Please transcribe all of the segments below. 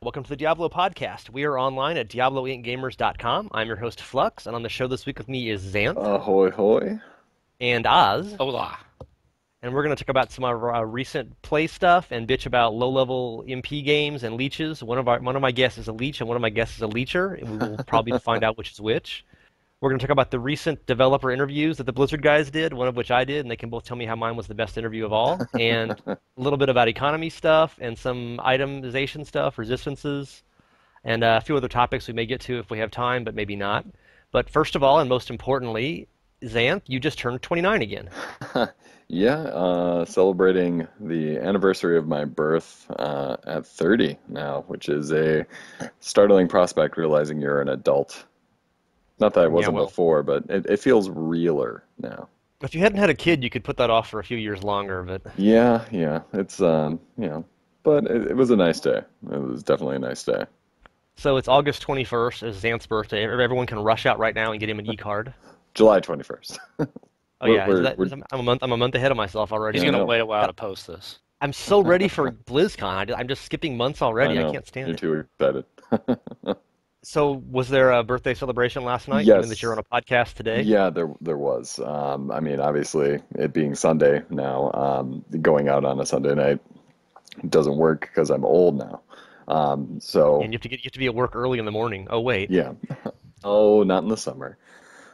Welcome to the Diablo podcast. We are online at DiabloIncGamers.com. I'm your host Flux, and on the show this week with me is Xanth Ahoy hoy. and Aahz, Hola. And we're going to talk about some of our uh, recent play stuff and bitch about low-level MP games and leeches. One of our one of my guests is a leech, and one of my guests is a leecher, and we will probably find out which is which. We're going to talk about the recent developer interviews that the Blizzard guys did, one of which I did, and they can both tell me how mine was the best interview of all, and a little bit about economy stuff and some itemization stuff, resistances, and uh, a few other topics we may get to if we have time, but maybe not. But first of all, and most importantly, Xanth, you just turned 29 again. Yeah, uh, celebrating the anniversary of my birth uh, at 30 now, which is a startling prospect realizing you're an adult. Not that I wasn't well- before, but it, it feels realer now. If you hadn't had a kid, you could put that off for a few years longer, but Yeah, yeah, it's, um, you know, but it, it was a nice day. It was definitely a nice day. so it's August 21st is Xanth's birthday. Everyone can rush out right now and get him an e-card. July 21st. Oh We're- yeah, we're- that- we're- is- I'm a month. I'm a month ahead of myself already. He's Yeah, gonna know. wait a while to post this. I'm so ready for BlizzCon. I, am just skipping months already. I, know, can't stand it. You're too excited. So, was there a birthday celebration last night? Yes. Given that you're on a podcast today. Yeah, there there was. Um, I mean, obviously, it being Sunday now, um, going out on a Sunday night doesn't work because I'm old now. Um, so And you have to get you have to be at work early in the morning. Oh wait. yeah. Oh, not in the summer.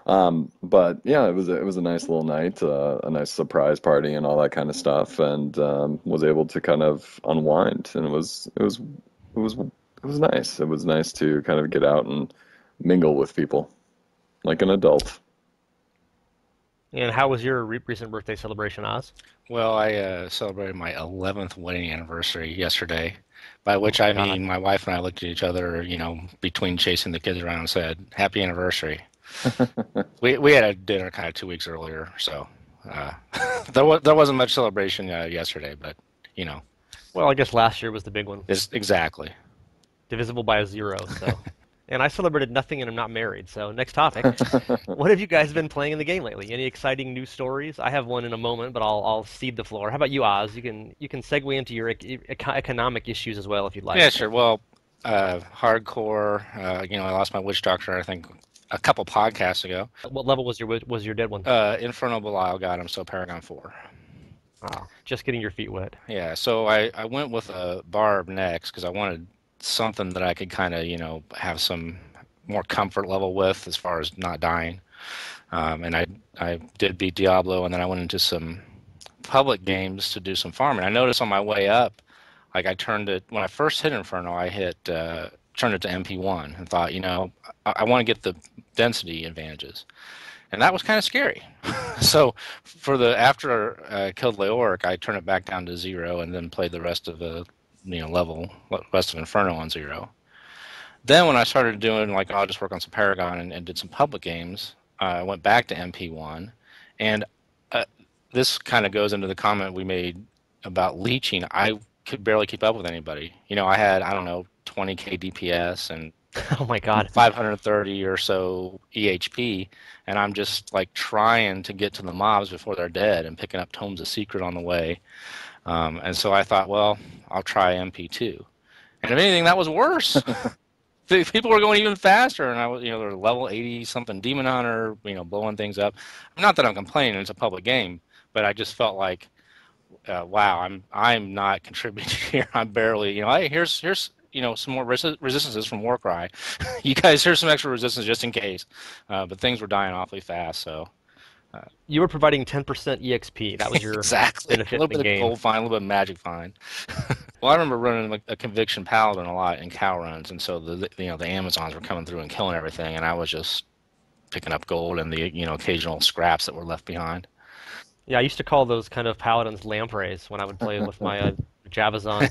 Um, but yeah, it was a, it was a nice little night, uh, a nice surprise party and all that kind of stuff, and um, was able to kind of unwind, and it was it was it was it was nice. It was nice to kind of get out and mingle with people like an adult. And how was your re- recent birthday celebration, Aahz? Well, I uh, celebrated my 11th wedding anniversary yesterday, by which I mean my wife and I looked at each other, you know, between chasing the kids around and said, "Happy anniversary." We we had a dinner kind of two weeks earlier, so uh, there was there wasn't much celebration uh, yesterday, but you know, Well, I guess last year was the big one, exactly. divisible by a zero. So. And I celebrated nothing, and I'm not married. So, next topic. what have you guys been playing in the game lately? Any exciting new stories? I have one in a moment, but I'll I'll cede the floor. How about you, Aahz? You can you can segue into your eco- economic issues as well if you'd like. Yeah, sure. Well, uh, hardcore. Uh, you know, I lost my witch doctor. I think a couple podcasts ago. What level was your was your dead one? Uh, Inferno Belial got him, so Paragon Four. Oh, just getting your feet wet. Yeah, so I, I went with a barb next because I wanted something that I could kind of, you know, have some more comfort level with as far as not dying. Um, and I I did beat Diablo, and then I went into some public games to do some farming. I noticed on my way up, like I turned it when I first hit Inferno, I hit uh, turned it to MP1 and thought, you know, I, I want to get the density advantages, and that was kind of scary. so for the after I killed Leoric, I turned it back down to zero, and then played the rest of the you know level rest of Inferno on zero. Then when I started doing like I'll just work on some Paragon and, and did some public games, I went back to MP1, and uh, this kind of goes into the comment we made about leeching. I could barely keep up with anybody. You know, I had I don't know 20k DPS and Oh my God. 530 or so EHP, and I'm just like trying to get to the mobs before they're dead and picking up tomes of secret on the way. Um, and so I thought, well, I'll try MP2. And if anything, that was worse. People were going even faster, and I was, you know, they're level 80 something demon hunter, you know, blowing things up. Not that I'm complaining; it's a public game, but I just felt like, uh, wow, I'm I'm not contributing here. I'm barely, you know, hey, here's here's you know some more resi- resistances from Warcry. you guys, here's some extra resistance just in case. Uh, but things were dying awfully fast, so You were providing 10% EXP. That was your exactly. benefit A little bit game. of gold find, a little bit of magic find. well, I remember running a conviction paladin a lot in cow runs, and so the the- you know the Amazons were coming through and killing everything, and I was just picking up gold and the you know occasional scraps that were left behind. Yeah, I used to call those kind of paladins lampreys when I would play with my uh, Javazon.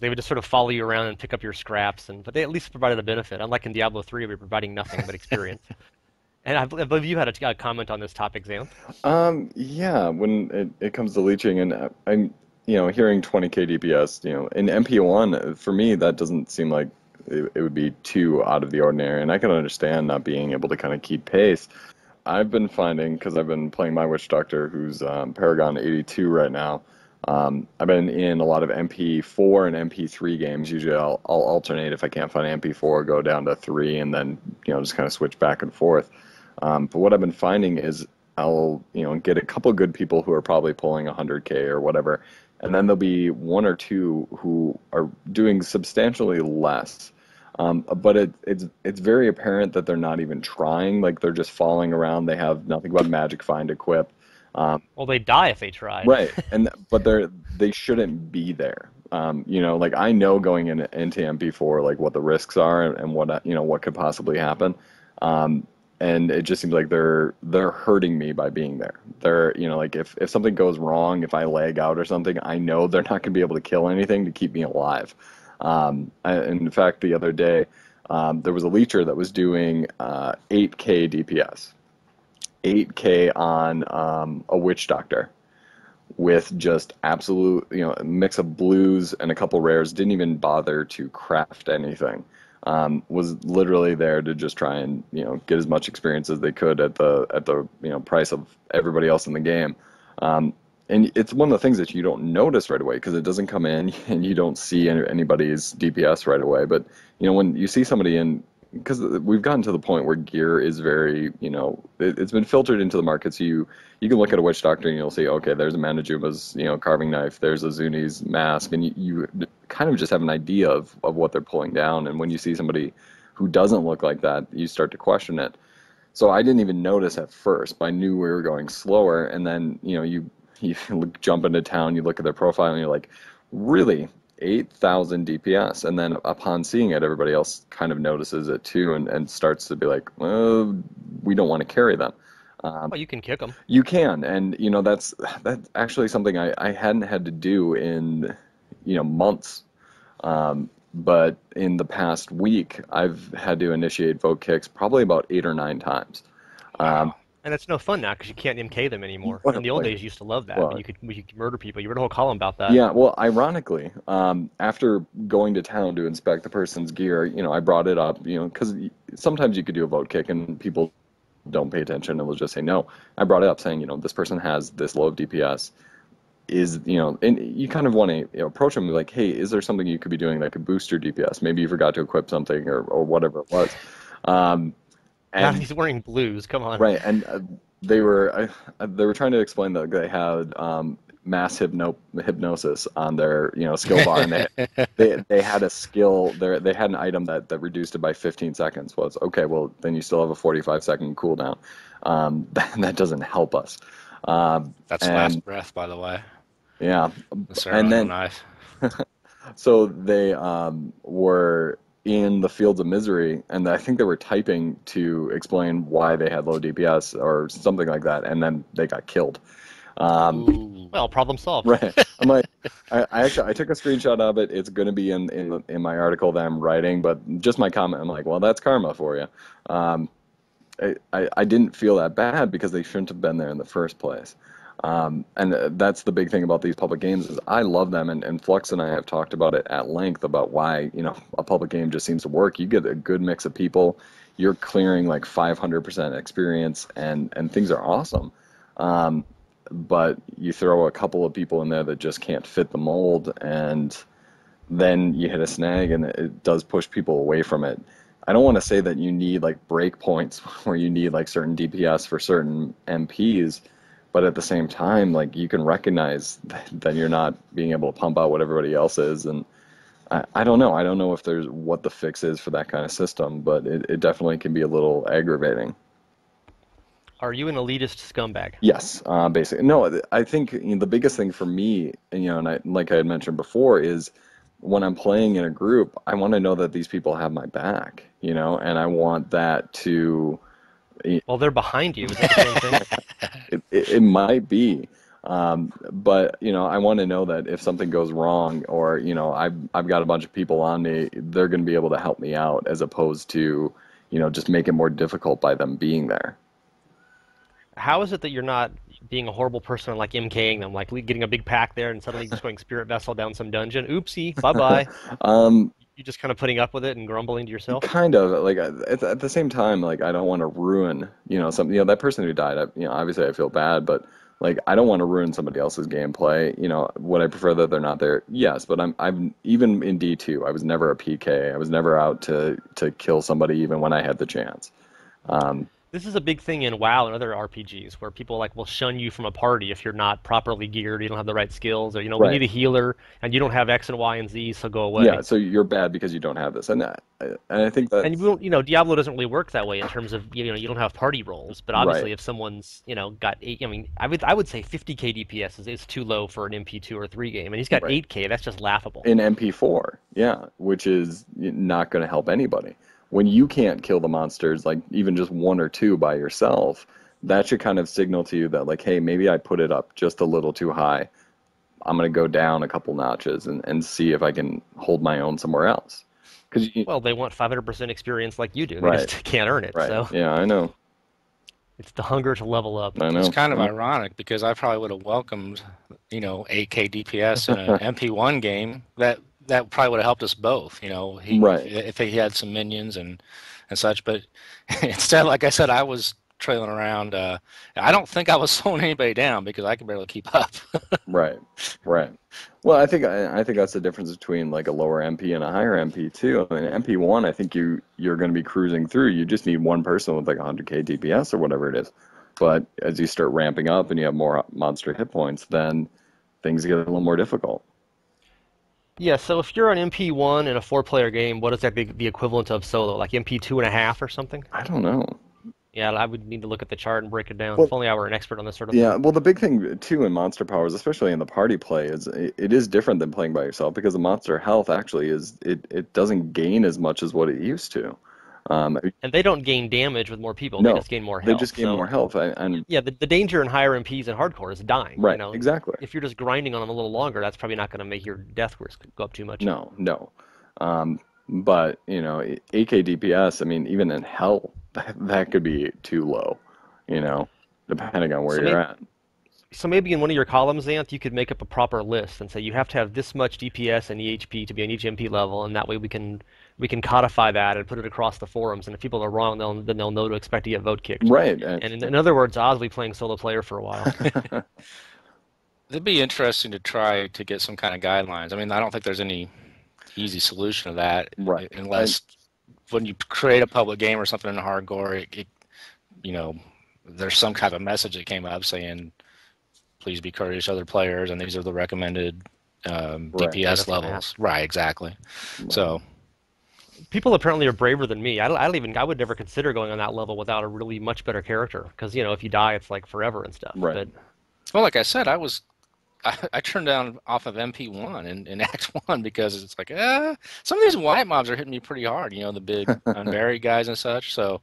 They would just sort of follow you around and pick up your scraps, and but they at least provided a benefit. Unlike in Diablo 3, we were providing nothing but experience. and I, I believe you had a, a comment on this topic, Xanth. Um, yeah, when it, it comes to leeching, and uh, I'm, you know, hearing 20k DPS, you know, in MP1, uh, for me, that doesn't seem like it, it would be too out of the ordinary. And I can understand not being able to kind of keep pace. I've been finding because I've been playing my witch doctor, who's um, Paragon 82 right now. Um, I've been in a lot of MP4 and MP3 games. Usually, I'll, I'll alternate if I can't find MP4, go down to three, and then you know just kind of switch back and forth. Um, but what I've been finding is I'll you know get a couple good people who are probably pulling 100k or whatever, and then there'll be one or two who are doing substantially less. Um, but it, it's it's very apparent that they're not even trying. Like they're just falling around. They have nothing but magic find equip. Um, well, they die if they try. right, and but they're they shouldn't be there. Um, you know, like I know going in, into MP4 like what the risks are and, and what you know what could possibly happen. Um, and it just seems like they're they're hurting me by being there. They're you know like if if something goes wrong, if I lag out or something, I know they're not going to be able to kill anything to keep me alive. Um, in fact, the other day um, there was a leecher that was doing uh, 8k DPS, 8k on um, a witch doctor with just absolute you know mix of blues and a couple rares. Didn't even bother to craft anything um, was literally there to just try and you know get as much experience as they could at the at the you know price of everybody else in the game. Um, and it's one of the things that you don't notice right away because it doesn't come in and you don't see anybody's DPS right away. But you know when you see somebody in because we've gotten to the point where gear is very, you know, it, has been filtered into the market. So you you can look at a witch doctor and you'll see, okay, there's a Manajuma's, you know, carving knife, there's a Zuni's mask, and you, you kind of just have an idea of, of what they're pulling down. And when you see somebody who doesn't look like that, you start to question it. So I didn't even notice at first, but I knew we were going slower. And then, you know, you you jump into town, you look at their profile, and you're like, really? 8,000 DPS. And then upon seeing it, everybody else kind of notices it too and, and starts to be like, well, we don't want to carry them. Um, well, you can kick them. You can. And, you know, that's that's actually something I, I hadn't had to do in, you know, months. Um, but in the past week, I've had to initiate vote kicks probably about eight or nine times. Um, and it's no fun now because you can't MK them anymore. What In the old days, you used to love that. Well, you could you could murder people. You wrote a whole column about that. Yeah. Well, ironically, um, after going to town to inspect the person's gear, you know, I brought it up. You know, because sometimes you could do a vote kick and people don't pay attention and will just say no. I brought it up saying, you know, this person has this low of DPS. Is you know, and you kind of want to you know, approach them like, hey, is there something you could be doing that could boost your DPS? Maybe you forgot to equip something or or whatever it was. Um, and, he's wearing blues. Come on. Right, and uh, they were uh, they were trying to explain that they had um, mass hypno- hypnosis on their you know skill bar, and they, they they had a skill. They they had an item that that reduced it by 15 seconds. Was okay. Well, then you still have a 45 second cooldown. Um, that, that doesn't help us. Um, That's and, last breath, by the way. Yeah, the and then so they um, were in the fields of misery and i think they were typing to explain why they had low dps or something like that and then they got killed. Um, well problem solved. Right. I'm like I, I, actually i took a screenshot of it. It's going to be in, in in my article that i'm writing but just my comment i'm like well that's karma for you. Um, I, I, I didn't feel that bad because they shouldn't have been there in the first place um, and that's the big thing about these public games is I love them, and, and Flux and I have talked about it at length about why you know a public game just seems to work. You get a good mix of people, you're clearing like 500% experience, and and things are awesome. Um, but you throw a couple of people in there that just can't fit the mold, and then you hit a snag, and it does push people away from it. I don't want to say that you need like break points where you need like certain DPS for certain MPs but at the same time like you can recognize that you're not being able to pump out what everybody else is. And I, I don't know. I don't know if there's what the fix is for that kind of system but it, it definitely can be a little aggravating. Are you an elitist scumbag? Yes uh, basically. No i think you know, the biggest thing for me you know and I, like i had mentioned before is when i'm playing in a group i want to know that these people have my back you know and i want that to well, they're behind you. it, it, it, might be. Um, but you know, I want to know that if something goes wrong, or you know, I've I've got a bunch of people on me, they're going to be able to help me out, as opposed to you know just make it more difficult by them being there. How is it that you're not being a horrible person and like MKing them, like getting a big pack there and suddenly just going spirit vessel down some dungeon? Oopsie, bye bye. um, you just kind of putting up with it and grumbling to yourself. Kind of like at, at the same time, like I don't want to ruin, you know, some, you know, that person who died. I, you know, obviously I feel bad, but like I don't want to ruin somebody else's gameplay. You know, would I prefer that they're not there? Yes, but I'm I'm even in D two. I was never a PK. I was never out to to kill somebody even when I had the chance. Um, this is a big thing in WoW and other RPGs where people like will shun you from a party if you're not properly geared, you don't have the right skills, or you know, Right. we need a healer and you don't have X and Y and Z, so go away. yeah, so you're bad because you don't have this, and that, and I think that And you you know, Diablo doesn't really work that way in terms of you know you don't have party roles, but obviously Right. if someone's you know got eight, I mean, I would I would say 50k DPS is, is too low for an MP2 or three game, and he's got Right. 8k. That's just laughable. in MP4, yeah, which is not going to help anybody. When you can't kill the monsters, like even just one or two by yourself, that should kind of signal to you that, like, hey, maybe I put it up just a little too high. I'm going to go down a couple notches and, and see if I can hold my own somewhere else. Because you, Well, they want 500% experience like you do. They Right. just can't earn it. right, So yeah, I know, it's the hunger to level up. I know. It's kind of Yeah. ironic because I probably would have welcomed, you know, 8K DPS in an MP1 game. That that probably would have helped us both. You know, he, Right. if he had some minions and and such. But instead, like I said, I was trailing around. Uh, I don't think I was slowing anybody down because I could barely keep up. Right, right. Well, I think I, I think that's the difference between like a lower MP and a higher MP too. I mean, MP one, I think you you're going to be cruising through. You just need one person with like 100k DPS or whatever it is. But as you start ramping up and you have more monster hit points, then things get a little more difficult. Yeah, so if you're an MP1 in a four-player game, what is that the, the equivalent of solo? Like MP2 and a half or something? I don't know. Yeah, I would need to look at the chart and break it down. Well- if only I were an expert on this sort of Yeah, thing. well, the big thing too in Monster Powers, especially in the party play, is it, it is different than playing by yourself because the monster health actually is it, it doesn't gain as much as what it used to. Um, And they don't gain damage with more people. No, they just gain more health. they just gain so- more health, and, and Yeah, the, the danger in higher MPs and hardcore is dying. right, You know, exactly. if you're just grinding on them a little longer, that's probably not going to make your death risk go up too much. No, no. Um, but you know, AK DPS. I mean, even in hell, that, that could be too low. You know, depending on where So you're may- at. So maybe in one of your columns, Xanth, you could make up a proper list and say you have to have this much DPS and EHP to be on each MP level, and that way we can we can codify that and put it across the forums. And if people are wrong, they'll then they'll know to expect to get vote kicked. Right. And, And in, in other words, Aahz will be playing solo player for a while. It'd be interesting to try to get some kind of guidelines. I mean, I don't think there's any easy solution to that, Right. Unless when you create a public game or something in hardcore, it, it, you know, there's some kind of message that came up saying, "Please be courteous to other players, and these are the recommended um, Right. DPS That's levels." Right. Exactly. So people apparently are braver than me. I don't, I don't even I would never consider going on that level without a really much better character because you know if you die, it's like forever and stuff. Right. But Well, like I said, I was I, I turned down off of MP1 in, in Act One because it's like, uh, some of these white mobs are hitting me pretty hard. You know, the big unburied guys and such. So,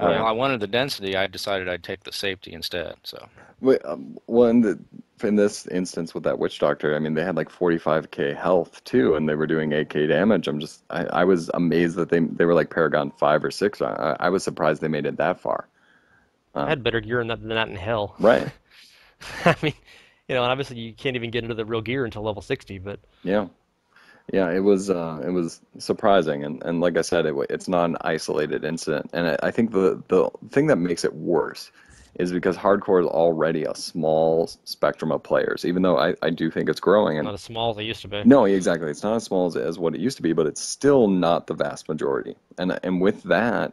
uh, Right. while I wanted the density. I decided I'd take the safety instead. So, Wait, um, well, in, the, in this instance with that witch doctor, I mean, they had like 45k health too, and they were doing 8k damage. I'm just, I, I was amazed that they they were like Paragon five or six. I, I was surprised they made it that far. I had better gear than than that in hell. Right. I mean, you know, and obviously you can't even get into the real gear until level 60. But Yeah. Yeah, it was uh, it was surprising, and, and like I said, it, it's not an isolated incident, and I, I think the the thing that makes it worse is because hardcore is already a small spectrum of players, even though I, I do think it's growing. And not as small as it used to be. no, exactly, it's not as small as, as what it used to be, but it's still not the vast majority. And and with that,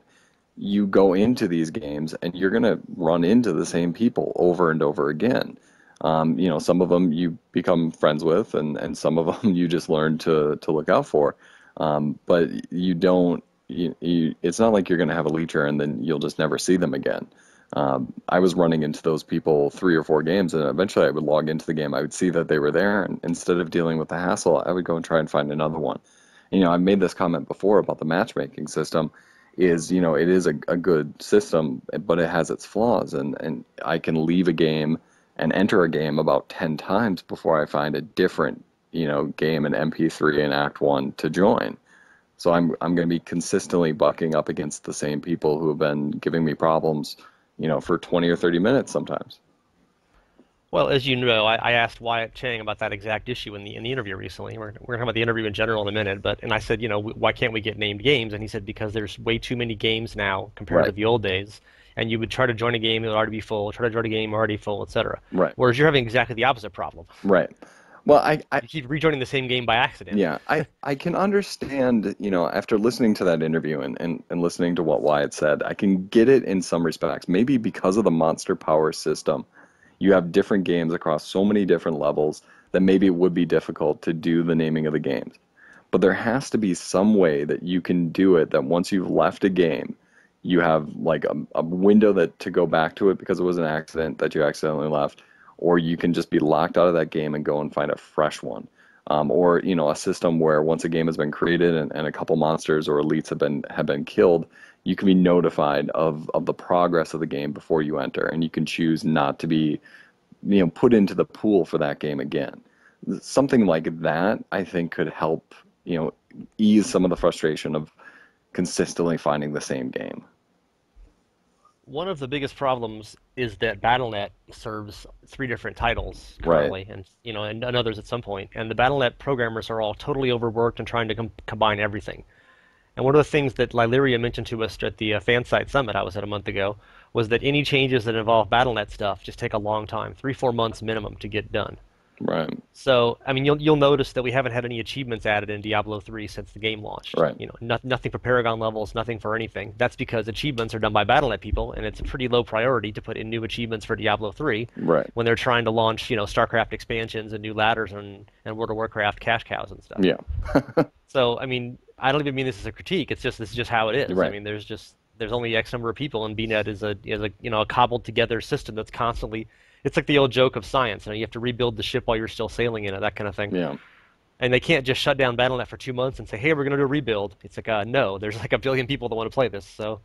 you go into these games and you're gonna run into the same people over and over again. Um, you know, some of them you become friends with, and, and some of them you just learn to to look out for. Um, but you don't. You, you, it's not like you're going to have a leecher and then you'll just never see them again. Um, I was running into those people three or four games, and eventually I would log into the game. I would see that they were there, and instead of dealing with the hassle, I would go and try and find another one. You know, I've made this comment before about the matchmaking system. Is you know, it is a, a good system, but it has its flaws, and and I can leave a game and enter a game about 10 times before I find a different, you know, game in MP3 and Act 1 to join. So I'm I'm going to be consistently bucking up against the same people who have been giving me problems, you know, for 20 or 30 minutes sometimes. Well, as you know, I, I asked Wyatt Cheng about that exact issue in the in the interview recently. We're, we're going to talk about the interview in general in a minute, but and I said, you know, why can't we get named games? And he said because there's way too many games now compared to the old days, and you would try to join a game it would already be full, try to join a game already full, etc. Right. Whereas you're having exactly the opposite problem. Right. Well, I, I You keep rejoining the same game by accident. Yeah, I, I can understand, you know, after listening to that interview and, and, and listening to what Wyatt said, I can get it in some respects. Maybe because of the Monster Power system, you have different games across so many different levels that maybe it would be difficult to do the naming of the games. But there has to be some way that you can do it that once you've left a game, you have like a, a window that to go back to it because it was an accident that you accidentally left, or you can just be locked out of that game and go and find a fresh one um, or you know a system where once a game has been created and, and a couple monsters or elites have been have been killed, you can be notified of of the progress of the game before you enter, and you can choose not to be you know put into the pool for that game again. Something like that, I think, could help you know ease some of the frustration of consistently finding the same game. One of the biggest problems is that BattleNet serves three different titles Right. currently, and you know, and, and others at some point. And the BattleNet programmers are all totally overworked and trying to com combine everything. And one of the things that Lylirra mentioned to us at the uh, FanSite Summit I was at a month ago was that any changes that involve BattleNet stuff just take a long time, three, four months minimum to get done. Right. So, I mean, you'll you'll notice that we haven't had any achievements added in Diablo 3 since the game launched. Right. You know, no, nothing for Paragon levels, nothing for anything. That's because achievements are done by BattleNet people, and it's a pretty low priority to put in new achievements for Diablo 3 Right. when they're trying to launch, you know, StarCraft expansions and new ladders and, and World of Warcraft cash cows and stuff. Yeah. So, I mean, I don't even mean this as a critique. It's just this is just how it is. Right. I mean, there's just there's only X number of people, and BNet is a is a you know a cobbled together system that's constantly. It's like the old joke of science. You know, you have to rebuild the ship while you're still sailing in it, that kind of thing. Yeah. And they can't just shut down BattleNet for two months and say, "Hey, we're going to do a rebuild." It's like, uh, no, there's like a billion people that want to play this. So,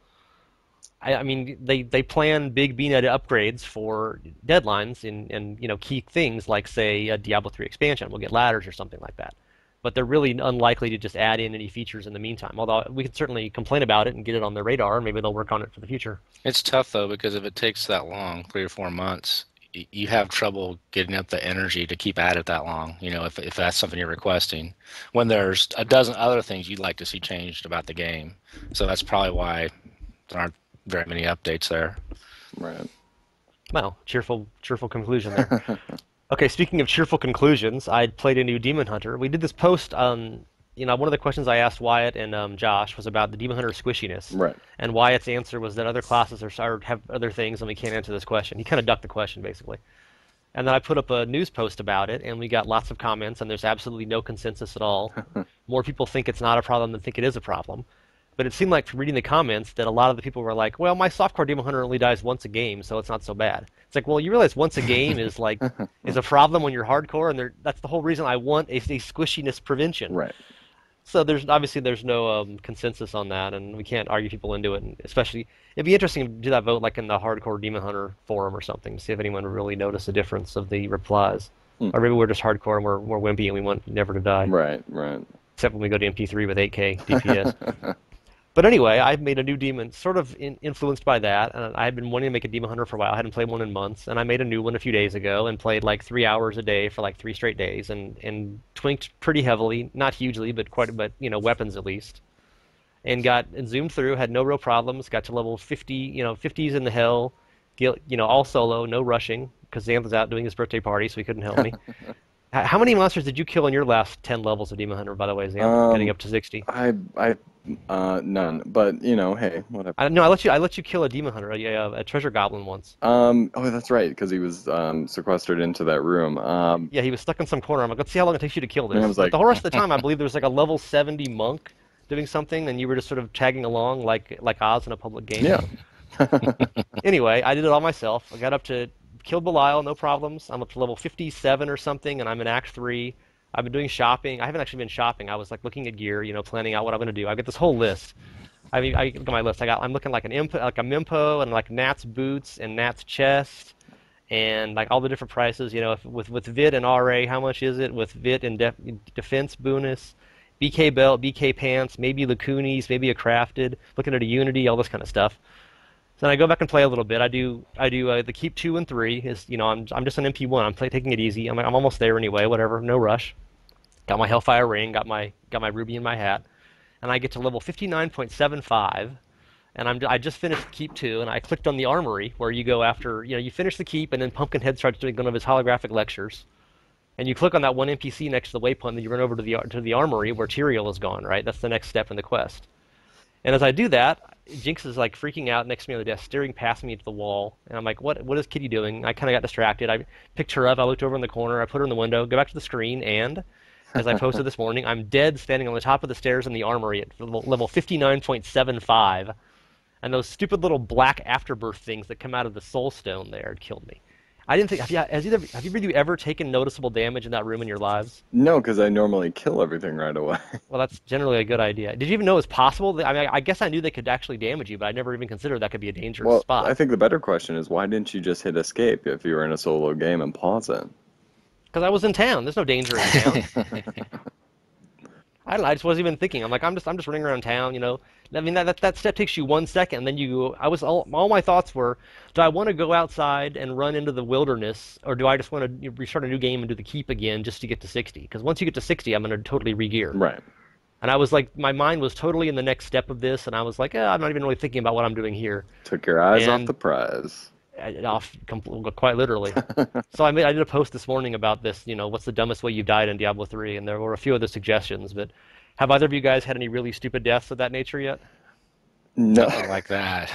I, I mean, they, they plan big BNet upgrades for deadlines and and you know key things like say a Diablo 3 expansion. We'll get ladders or something like that. But they're really unlikely to just add in any features in the meantime. Although we can certainly complain about it and get it on their radar, and maybe they'll work on it for the future. It's tough though because if it takes that long, three or four months, y- you have trouble getting up the energy to keep at it that long. You know, if if that's something you're requesting, when there's a dozen other things you'd like to see changed about the game. So that's probably why there aren't very many updates there. Right. Well, cheerful, cheerful conclusion there. okay, speaking of cheerful conclusions, I played a new Demon Hunter. We did this post. Um, you know, one of the questions I asked Wyatt and um, Josh was about the Demon Hunter squishiness, Right. and Wyatt's answer was that other classes are, are have other things, and we can't answer this question. He kind of ducked the question, basically. And then I put up a news post about it, and we got lots of comments, and there's absolutely no consensus at all. More people think it's not a problem than think it is a problem. But it seemed like from reading the comments that a lot of the people were like, "Well, my softcore Demon Hunter only dies once a game, so it's not so bad." It's like, well, you realize once a game is like is a problem when you're hardcore, and that's the whole reason I want a, a squishiness prevention. Right. So there's obviously there's no um, consensus on that, and we can't argue people into it. And especially, it'd be interesting to do that vote like in the hardcore Demon Hunter forum or something to see if anyone really noticed the difference of the replies. Hmm. Or maybe we're just hardcore and we're, we're wimpy and we want never to die Right. Right. except when we go to MP3 with 8K DPS. but anyway, I've made a new demon, sort of in, influenced by that, and I had been wanting to make a Demon Hunter for a while. I hadn't played one in months, and I made a new one a few days ago and played like three hours a day for like three straight days, and and twinked pretty heavily, not hugely, but quite, but you know, weapons at least, and got and zoomed through, had no real problems, got to level 50, you know, 50s in the hell, you know, all solo, no rushing, because Xanth was out doing his birthday party, so he couldn't help me. How many monsters did you kill in your last 10 levels of Demon Hunter, by the way, Xanth? Um, Getting up to 60. I I uh none, but you know, hey, whatever. I, no, I let you. I let you kill a demon hunter, a, a, a treasure goblin once. Um oh that's right, because he was um sequestered into that room. Um Yeah, he was stuck in some corner. I'm like, let's see how long it takes you to kill this. And I was But like- the whole rest of the time, I believe there was like a level 70 monk doing something, and you were just sort of tagging along like like Aahz in a public game. yeah. Anyway, I did it all myself. I got up to killed Belial, no problems. I'm up to level 57 or something, and I'm in Act Three. I've been doing shopping. I haven't actually been shopping. I was like looking at gear, you know, planning out what I'm going to do. I got this whole list. I mean, I look at my list. I got. I'm looking like an imp, like a Mempo, and like Nat's boots and Nat's chest, and like all the different prices. You know, if, with with Vit and RA, how much is it? With Vit and def, defense bonus, BK belt, BK pants, maybe Lacunis, maybe a crafted. Looking at a Unity, all this kind of stuff. So then I go back and play a little bit. I do I do uh, the keep two and three. Is you know I'm I'm just an MP one. I'm play, taking it easy. I'm I'm almost there anyway. Whatever, no rush. Got my Hellfire ring. Got my got my ruby in my hat, and I get to level 59.75 and I'm, I just finished Keep 2, and I clicked on the Armory, where you go after, you know, you finish the Keep, and then Pumpkinhead starts doing one of his holographic lectures. And you click on that one NPC next to the waypoint, and you run over to the to the Armory, where Tyrael is gone, right? That's the next step in the quest. And as I do that, Jinx is like freaking out next to me on the desk, staring past me to the wall. And I'm like, what, what is Kitty doing? I kind of got distracted. I picked her up, I looked over in the corner, I put her in the window, go back to the screen, and as I posted this morning, I'm dead standing on the top of the stairs in the armory at level 59.75 and those stupid little black afterbirth things that come out of the soul stone there had killed me. I didn't think. Have you, has either, have either of you ever taken noticeable damage in that room in your lives? No, because I normally kill everything right away. Well, that's generally a good idea. Did you even know it was possible? I mean, I guess I knew they could actually damage you, but I never even considered that could be a dangerous well, spot. I think the better question is why didn't you just hit escape if you were in a solo game and pause it? Because I was in town. There's no danger in town. I, I just wasn't even thinking. I'm like, I'm just, I'm just running around town, you know. I mean, that, that, that step takes you one second, and then you. I was all, all my thoughts were, do I want to go outside and run into the wilderness, or do I just want to restart a new game and do the keep again just to get to 60? Because once you get to 60, I'm going to totally regear. Right. And I was like, my mind was totally in the next step of this, and I was like, eh, I'm not even really thinking about what I'm doing here. Took your eyes And- off the prize. Off quite literally. so I made I did a post this morning about this. You know, what's the dumbest way you've died in Diablo 3? And there were a few other suggestions. But have either of you guys had any really stupid deaths of that nature yet? No. Nothing like that.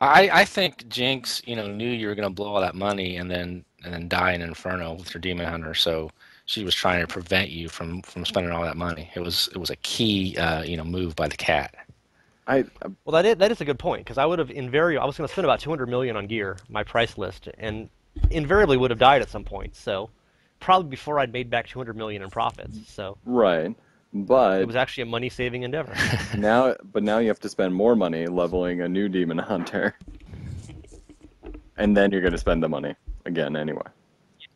I I think Jinx, you know, knew you were going to blow all that money and then and then die in Inferno with your Demon Hunter. So she was trying to prevent you from from spending all that money. It was it was a key, uh, you know, move by the cat. I Well, that is, that is a good point because I would have invariably I was going to spend about 200 million on gear, my price list, and invariably would have died at some point. So probably before I'd made back 200 million in profits. So right, but it was actually a money saving endeavor. now but now you have to spend more money leveling a new demon hunter, and then you're going to spend the money again anyway.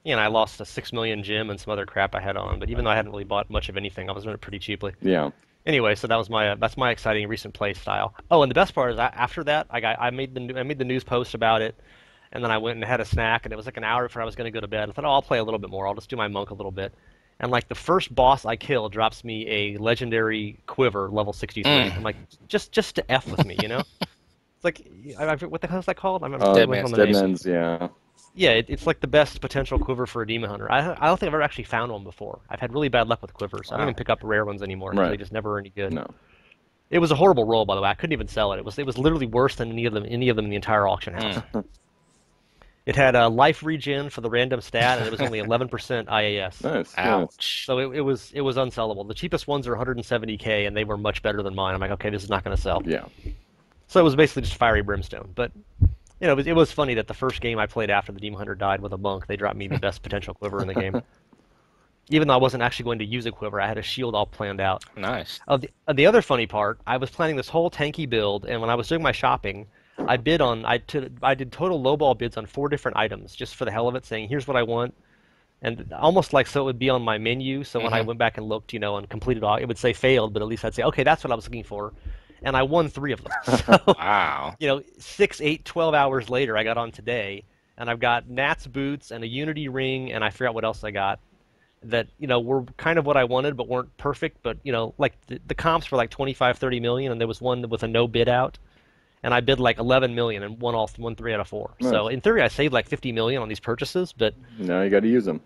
and I lost a six million gem and some other crap I had on. But even though I hadn't really bought much of anything, I was doing it pretty cheaply. Yeah. Anyway, so that was my uh, that's my exciting recent play style. Oh, and the best part is I, after that, I got I made the I made the news post about it, and then I went and had a snack, and it was like an hour before I was going to go to bed. I thought, oh, I'll play a little bit more. I'll just do my monk a little bit. And like the first boss I kill drops me a legendary quiver level 63. Mm. I'm like, just just to f with me, you know? it's like I, I, what the hell is that called? I'm, I'm Uh, Dead Man's Dead. Man's, yeah. Yeah, it, it's like the best potential quiver for a demon hunter. I, I don't think I've ever actually found one before. I've had really bad luck with quivers. I don't even pick up rare ones anymore. 'cause They just never are any good. No. It was a horrible roll, by the way. I couldn't even sell it. It was it was literally worse than any of them any of them in the entire auction mm. house. It had a life regen for the random stat, and it was only 11% IAS. Nice. nice. Ouch. So it, it was it was unsellable. The cheapest ones are 170k, and they were much better than mine. I'm like, okay, this is not going to sell. Yeah. So it was basically just fiery brimstone. But you know, it was, it was funny that the first game I played after the Demon Hunter died with a monk, they dropped me the best potential quiver in the game. Even though I wasn't actually going to use a quiver, I had a shield all planned out. Nice. Uh, the, uh, the other funny part, I was planning this whole tanky build, and when I was doing my shopping, I bid on I t- I did total lowball bids on four different items just for the hell of it, saying here's what I want, and almost like so it would be on my menu. So when I Mhm. went back and looked, you know, and completed all, it would say failed, but at least I'd say okay, that's what I was looking for, and I won three of them. So Wow. you know, six, eight, twelve hours later, I got on today, and I've got Nat's boots and a Unity ring, and I forgot what else I got. That you know were kind of what I wanted, but weren't perfect. But you know, like the, the comps were like 25, 30 million, and there was one with a no bid out, and I bid like 11 million and won all won three out of four. So in theory, I saved like 50 million on these purchases, but Now you got to use them.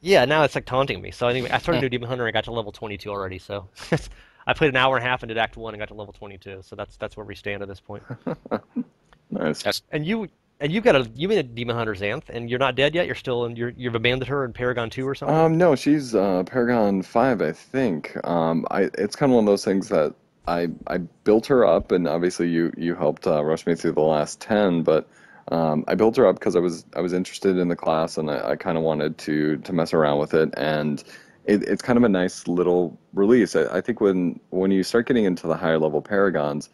yeah, now it's like taunting me. So anyway, I started new Demon Hunter and I got to level 22 already. So I played an hour and a half and did Act One and got to level 22. So that's that's where we stand at this point. Nice. That's And you and you've got a you made a Demon Hunter Xanth, and you're not dead yet. You're still in. You're, you've abandoned her in Paragon Two or something. Um, no, she's uh, Paragon Five, I think. Um, I it's kind of one of those things that I I built her up, and obviously you you helped uh, rush me through the last ten, but um, I built her up because I was I was interested in the class, and I, I kind of wanted to to mess around with it, and it, it's kind of a nice little release. I, I think when when you start getting into the higher level Paragons.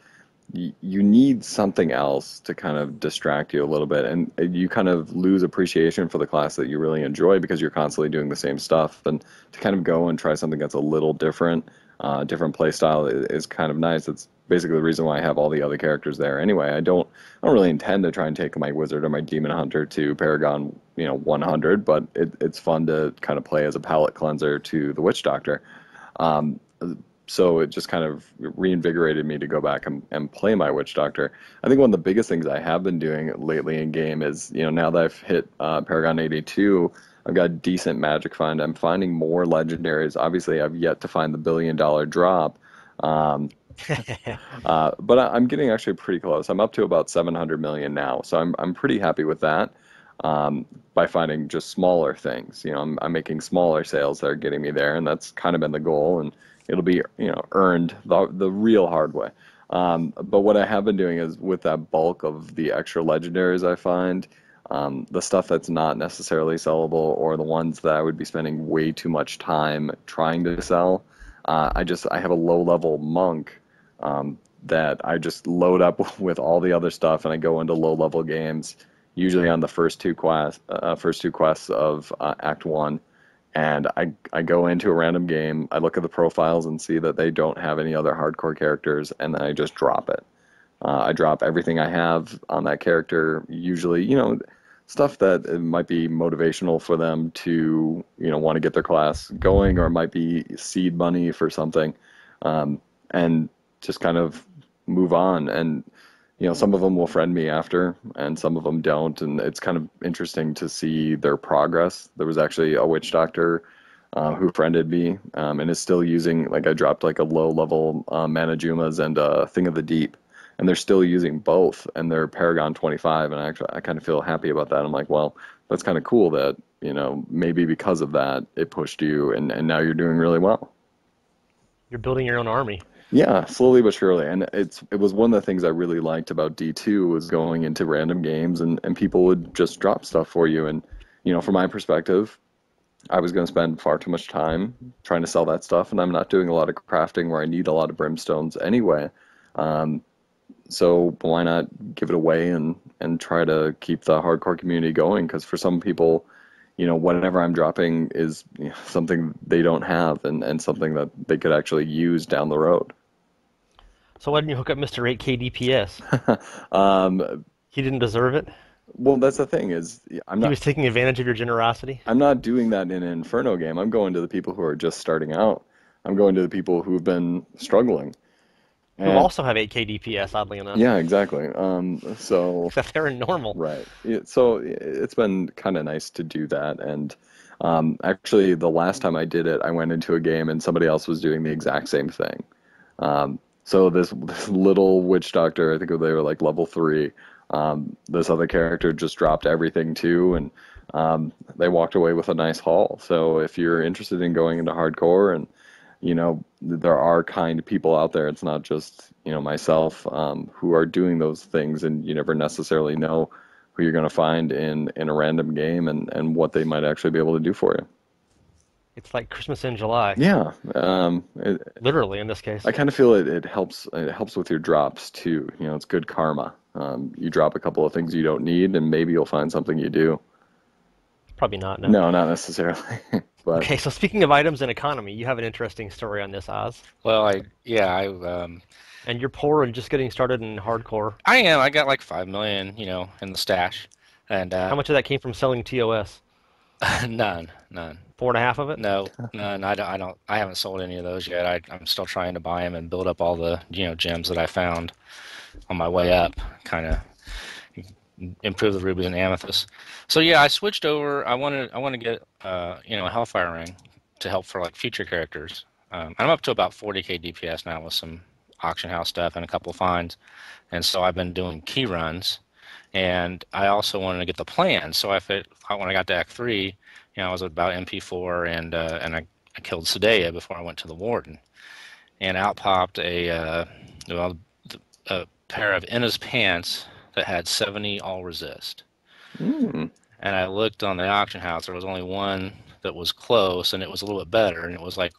You, you need something else to kind of distract you a little bit, and you kind of lose appreciation for the class that you really enjoy because you're constantly doing the same stuff. And to kind of go and try something that's a little different uh, different playstyle is, is kind of nice. It's basically the reason why I have all the other characters there. Anyway, I don't I don't really intend to try and take my wizard or my demon hunter to Paragon, you know, 100, but it, it's fun to kind of play as a palate cleanser to the witch doctor. Um, so it just kind of reinvigorated me to go back and, and play my witch doctor. I think one of the biggest things I have been doing lately in game is, you know, now that I've hit uh, Paragon 82, I've got a decent magic find. I'm finding more legendaries. Obviously, I've yet to find the billion dollar drop. Um, uh, but I, am getting actually pretty close. I'm up to about 700 million now, so I'm I'm pretty happy with that. Um, by finding just smaller things, you know, I'm I'm making smaller sales that are getting me there, and that's kind of been the goal. And it'll be you know earned the the real hard way. Um, but what I have been doing is with that bulk of the extra legendaries I find, um, the stuff that's not necessarily sellable or the ones that I would be spending way too much time trying to sell. Uh, I just I have a low level monk um, that I just load up with all the other stuff, and I go into low level games, usually on the first two quests, uh, first two quests of uh, Act One, and I I go into a random game, I look at the profiles and see that they don't have any other hardcore characters, and then I just drop it. Uh, I drop everything I have on that character, usually, you know, stuff that might be motivational for them to, you know, want to get their class going, or it might be seed money for something. Um, and just kind of move on. And you know, some of them will friend me after, and some of them don't. And it's kind of interesting to see their progress. There was actually a witch doctor uh, who friended me um, and is still using. Like I dropped like a low level uh, Manajuma's and a Thing of the Deep, and they're still using both, and they're Paragon 25. And I actually, I kind of feel happy about that. I'm like, well, that's kind of cool that you know maybe because of that it pushed you, and and now you're doing really well. You're building your own army. Yeah, slowly but surely. And it's it was one of the things I really liked about D2 was going into random games and, and people would just drop stuff for you. And, you know, from my perspective, I was going to spend far too much time trying to sell that stuff. And I'm not doing a lot of crafting where I need a lot of brimstones anyway. Um, so why not give it away and, and try to keep the hardcore community going? Because for some people, you know, whatever I'm dropping is something they don't have and, and something that they could actually use down the road. So why didn't you hook up Mr. 8K DPS? um, he didn't deserve it. Well, that's the thing is, I'm not. He was taking advantage of your generosity. I'm not doing that in an Inferno game. I'm going to the people who are just starting out. I'm going to the people who've been struggling. Who and, also have 8K DPS, oddly enough. Yeah, exactly. Um, so. Except they're in normal. Right. So it's been kind of nice to do that, and um, actually, the last time I did it, I went into a game and somebody else was doing the exact same thing. Um, so this this little witch doctor, I think they were like level three. Um, this other character just dropped everything too, and um, they walked away with a nice haul. So if you're interested in going into hardcore, and you know there are kind people out there, it's not just you know myself um, who are doing those things, and you never necessarily know who you're going to find in in a random game and and what they might actually be able to do for you. It's like Christmas in July. Yeah. Um, it, Literally, in this case. I kind of feel it, it helps. It helps with your drops too. You know, it's good karma. Um, you drop a couple of things you don't need, and maybe you'll find something you do. Probably not. No, no not necessarily. but... Okay, so speaking of items and economy, you have an interesting story on this, Aahz. Well, I yeah, I. Um, and you're poor and just getting started in hardcore. I am. I got like five million, you know, in the stash. And uh, how much of that came from selling TOS? none, none. Four and a half of it? No, none. I don't. I don't. I haven't sold any of those yet. I, I'm still trying to buy them and build up all the you know gems that I found on my way up. Kind of improve the rubies and amethysts. So yeah, I switched over. I wanted. I want to get uh, you know a hellfire ring to help for like future characters. Um, I'm up to about 40k DPS now with some auction house stuff and a couple of finds, and so I've been doing key runs and I also wanted to get the plan. So if it, when I got to Act Three, you know, I was about MP4, and uh, and I, I killed Sadea before I went to the Warden, and out popped a uh, well, a pair of Inna's pants that had 70 all resist. Mm. And I looked on the auction house. There was only one that was close, and it was a little bit better, and it was like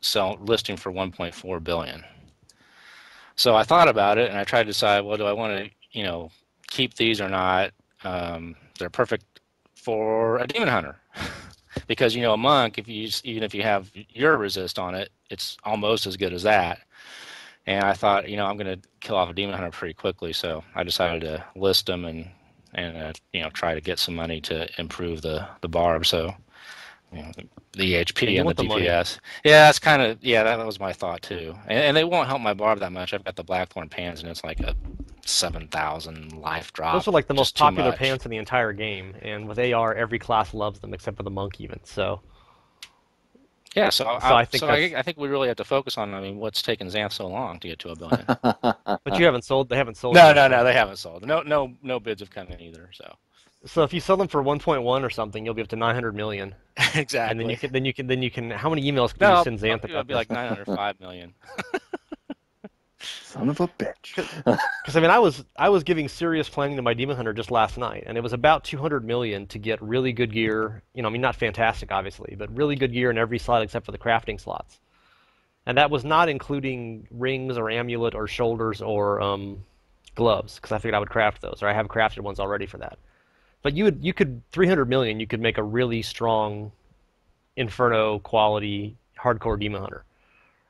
sell listing for 1.4 billion. So I thought about it, and I tried to decide, well, do I want to, you know, keep these or not. Um, they're perfect for a demon hunter. because you know a monk, if you even if you have your resist on it, it's almost as good as that. And I thought, you know, I'm going to kill off a demon hunter pretty quickly, so I decided to list them and and uh, you know try to get some money to improve the the barb. So you know, the HP and the DPS. The yeah, that's kind of yeah, that, was my thought too. And, and, they won't help my barb that much. I've got the Blackthorn pans, and it's like a seven thousand life drop. Those are like the most popular pants in the entire game, and with AR, every class loves them except for the monk, even so. Yeah, so, so I, I think so I, I, think we really have to focus on. I mean, what's taken Xanth so long to get to a billion? but you haven't sold. They haven't sold. No, no, no. They haven't sold. No, no, no bids have come in either. So. So if you sell them for 1.1 or something, you'll be up to 900 million. exactly. And then you can then you can then you can. How many emails can no, you send Xanth? It'll be like 905 million. Son of a bitch. Because I mean, I was I was giving serious planning to my Demon Hunter just last night, and it was about 200 million to get really good gear. You know, I mean, not fantastic, obviously, but really good gear in every slot except for the crafting slots. And that was not including rings or amulet or shoulders or um, gloves, because I figured I would craft those, or I have crafted ones already for that. But you would you could 300 million, you could make a really strong Inferno quality hardcore Demon Hunter.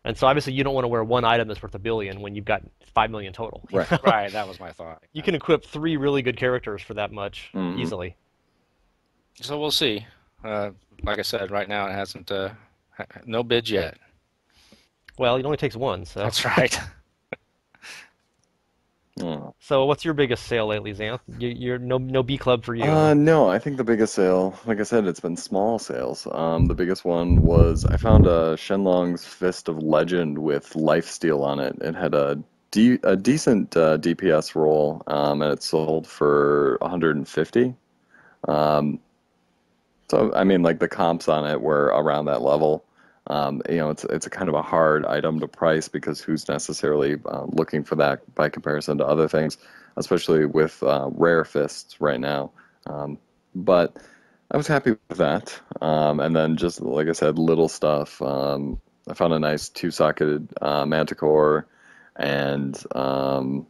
And so obviously you don't want to wear one item that's worth a billion when you've got five million total. Right, right. That was my thought. You can equip three really good characters for that much mm-hmm. easily. So we'll see. Uh, like I said, right now it hasn't. Uh, no bids yet. Well, it only takes one. So that's right. Oh. So, what's your biggest sale lately, Xanth? You, are no no B club for you. Uh, no, I think the biggest sale, like I said, it's been small sales. Um, the biggest one was I found a Shenlong's Fist of Legend with life steal on it. It had a de- a decent uh, DPS roll, um, and it sold for 150. Um, so I mean, like the comps on it were around that level. Um, you know, it's it's a kind of a hard item to price because who's necessarily uh, looking for that by comparison to other things, especially with uh, rare fists right now. Um, but I was happy with that. Um, and then just like I said, little stuff. Um, I found a nice two-socketed uh, manticore, and um,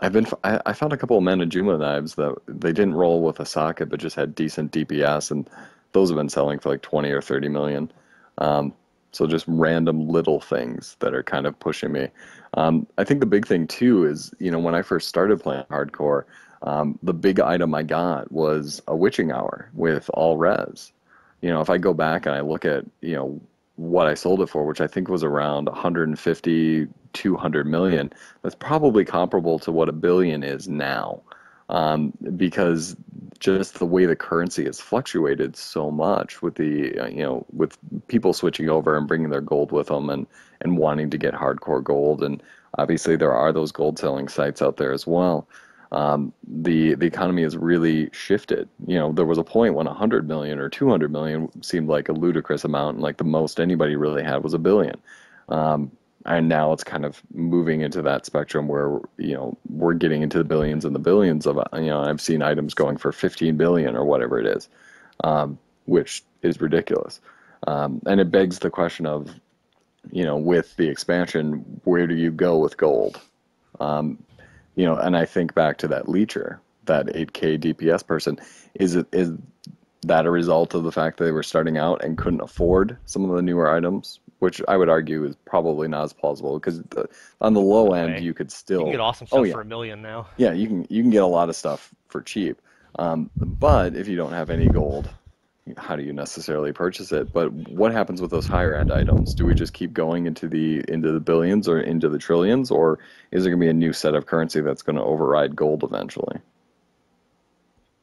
I've been I, I, found a couple of Manajuma knives that they didn't roll with a socket, but just had decent DPS, and those have been selling for like twenty or thirty million. Um, so just random little things that are kind of pushing me. Um, I think the big thing too is, you know, when I first started playing hardcore, um, the big item I got was a witching hour with all res. You know, if I go back and I look at, you know, what I sold it for, which I think was around 150, 200 million, that's probably comparable to what a billion is now. Um, because just the way the currency has fluctuated so much with the uh, you know with people switching over and bringing their gold with them and and wanting to get hardcore gold. And obviously there are those gold selling sites out there as well. Um, the the economy has really shifted. You know there was a point when 100 million or 200 million seemed like a ludicrous amount and like the most anybody really had was a billion. Um, and now it's kind of moving into that spectrum where you know we're getting into the billions and the billions of you know I've seen items going for 15 billion or whatever it is, um, which is ridiculous, um, and it begs the question of you know with the expansion where do you go with gold, um, you know and I think back to that leecher that 8k DPS person is it is that a result of the fact that they were starting out and couldn't afford some of the newer items which I would argue is probably not as plausible because on the low end you could still you can get awesome oh, stuff oh, yeah. for a million now. Yeah, you can you can get a lot of stuff for cheap. Um, but if you don't have any gold, how do you necessarily purchase it? But what happens with those higher end items? Do we just keep going into the into the billions or into the trillions, or is there going to be a new set of currency that's going to override gold eventually?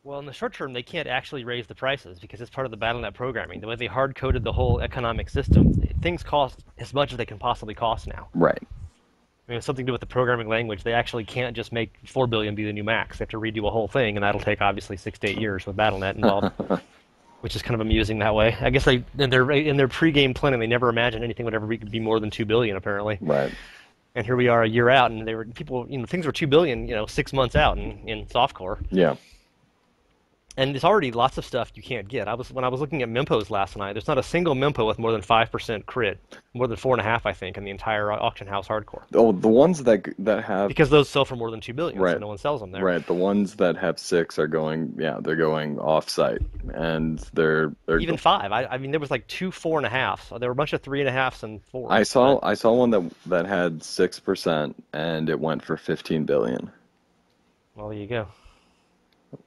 Well, in the short term, they can't actually raise the prices because it's part of the BattleNet programming. The way they hard coded the whole economic system, things cost as much as they can possibly cost now. Right. I mean, it's something to do with the programming language. They actually can't just make four billion be the new max. They have to redo a whole thing, and that'll take obviously six to eight years with BattleNet involved, which is kind of amusing that way. I guess they in their in their pregame planning, they never imagined anything would ever be, be more than two billion apparently. Right. And here we are a year out, and they were people. You know, things were two billion. You know, six months out in in softcore. Yeah. And there's already lots of stuff you can't get. I was when I was looking at Mempos last night. There's not a single Mempo with more than five percent crit, more than four and a half, I think, in the entire auction house hardcore. Oh, the ones that that have Because those sell for more than two billion, so Right. no one sells them there. right, the ones that have six are going, yeah, they're going off site, and they're they're. Even five. I, I mean, there was like two four and a half. So there were a bunch of three and a halfs and four. I saw but- I saw one that that had six percent, and it went for fifteen billion, well, there you go.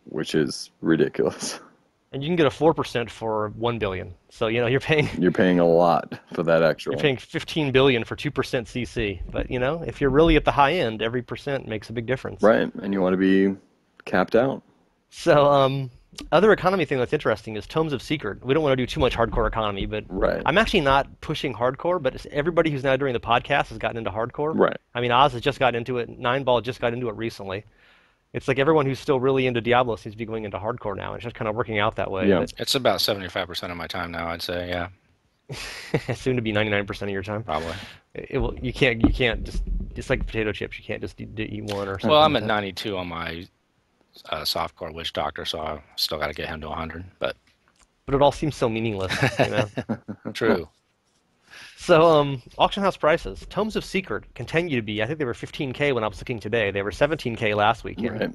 Which is ridiculous. And you can get a four percent for one billion. So you know you're paying You're paying a lot for that extra you're paying fifteen billion for two percent CC. But you know if you're really at the high end, every percent makes a big difference. Right, and you want to be capped out. So um, other economy thing that's interesting is Tomes of Secret. We don't want to do too much hardcore economy, but Right. I'm actually not pushing hardcore. But everybody who's now doing the podcast has gotten into hardcore. Right. I mean, Aahz has just got into it. Nine Ball just got into it recently. It's like everyone who's still really into Diablo seems to be going into hardcore now. It's just kind of working out that way. Yeah. But It's about 75% of my time now, I'd say. Yeah, soon to be 99% of your time. probably. It, it will, you can't you can't just it's like potato chips. You can't just eat, eat one or something. Well, I'm at 92 on my uh, softcore witch doctor, so I still got to get him to 100. But but it all seems so meaningless. You know? true. So, um, auction house prices. Tomes of Secret continue to be. I think they were 15k when I was looking today. They were 17k last weekend, Right.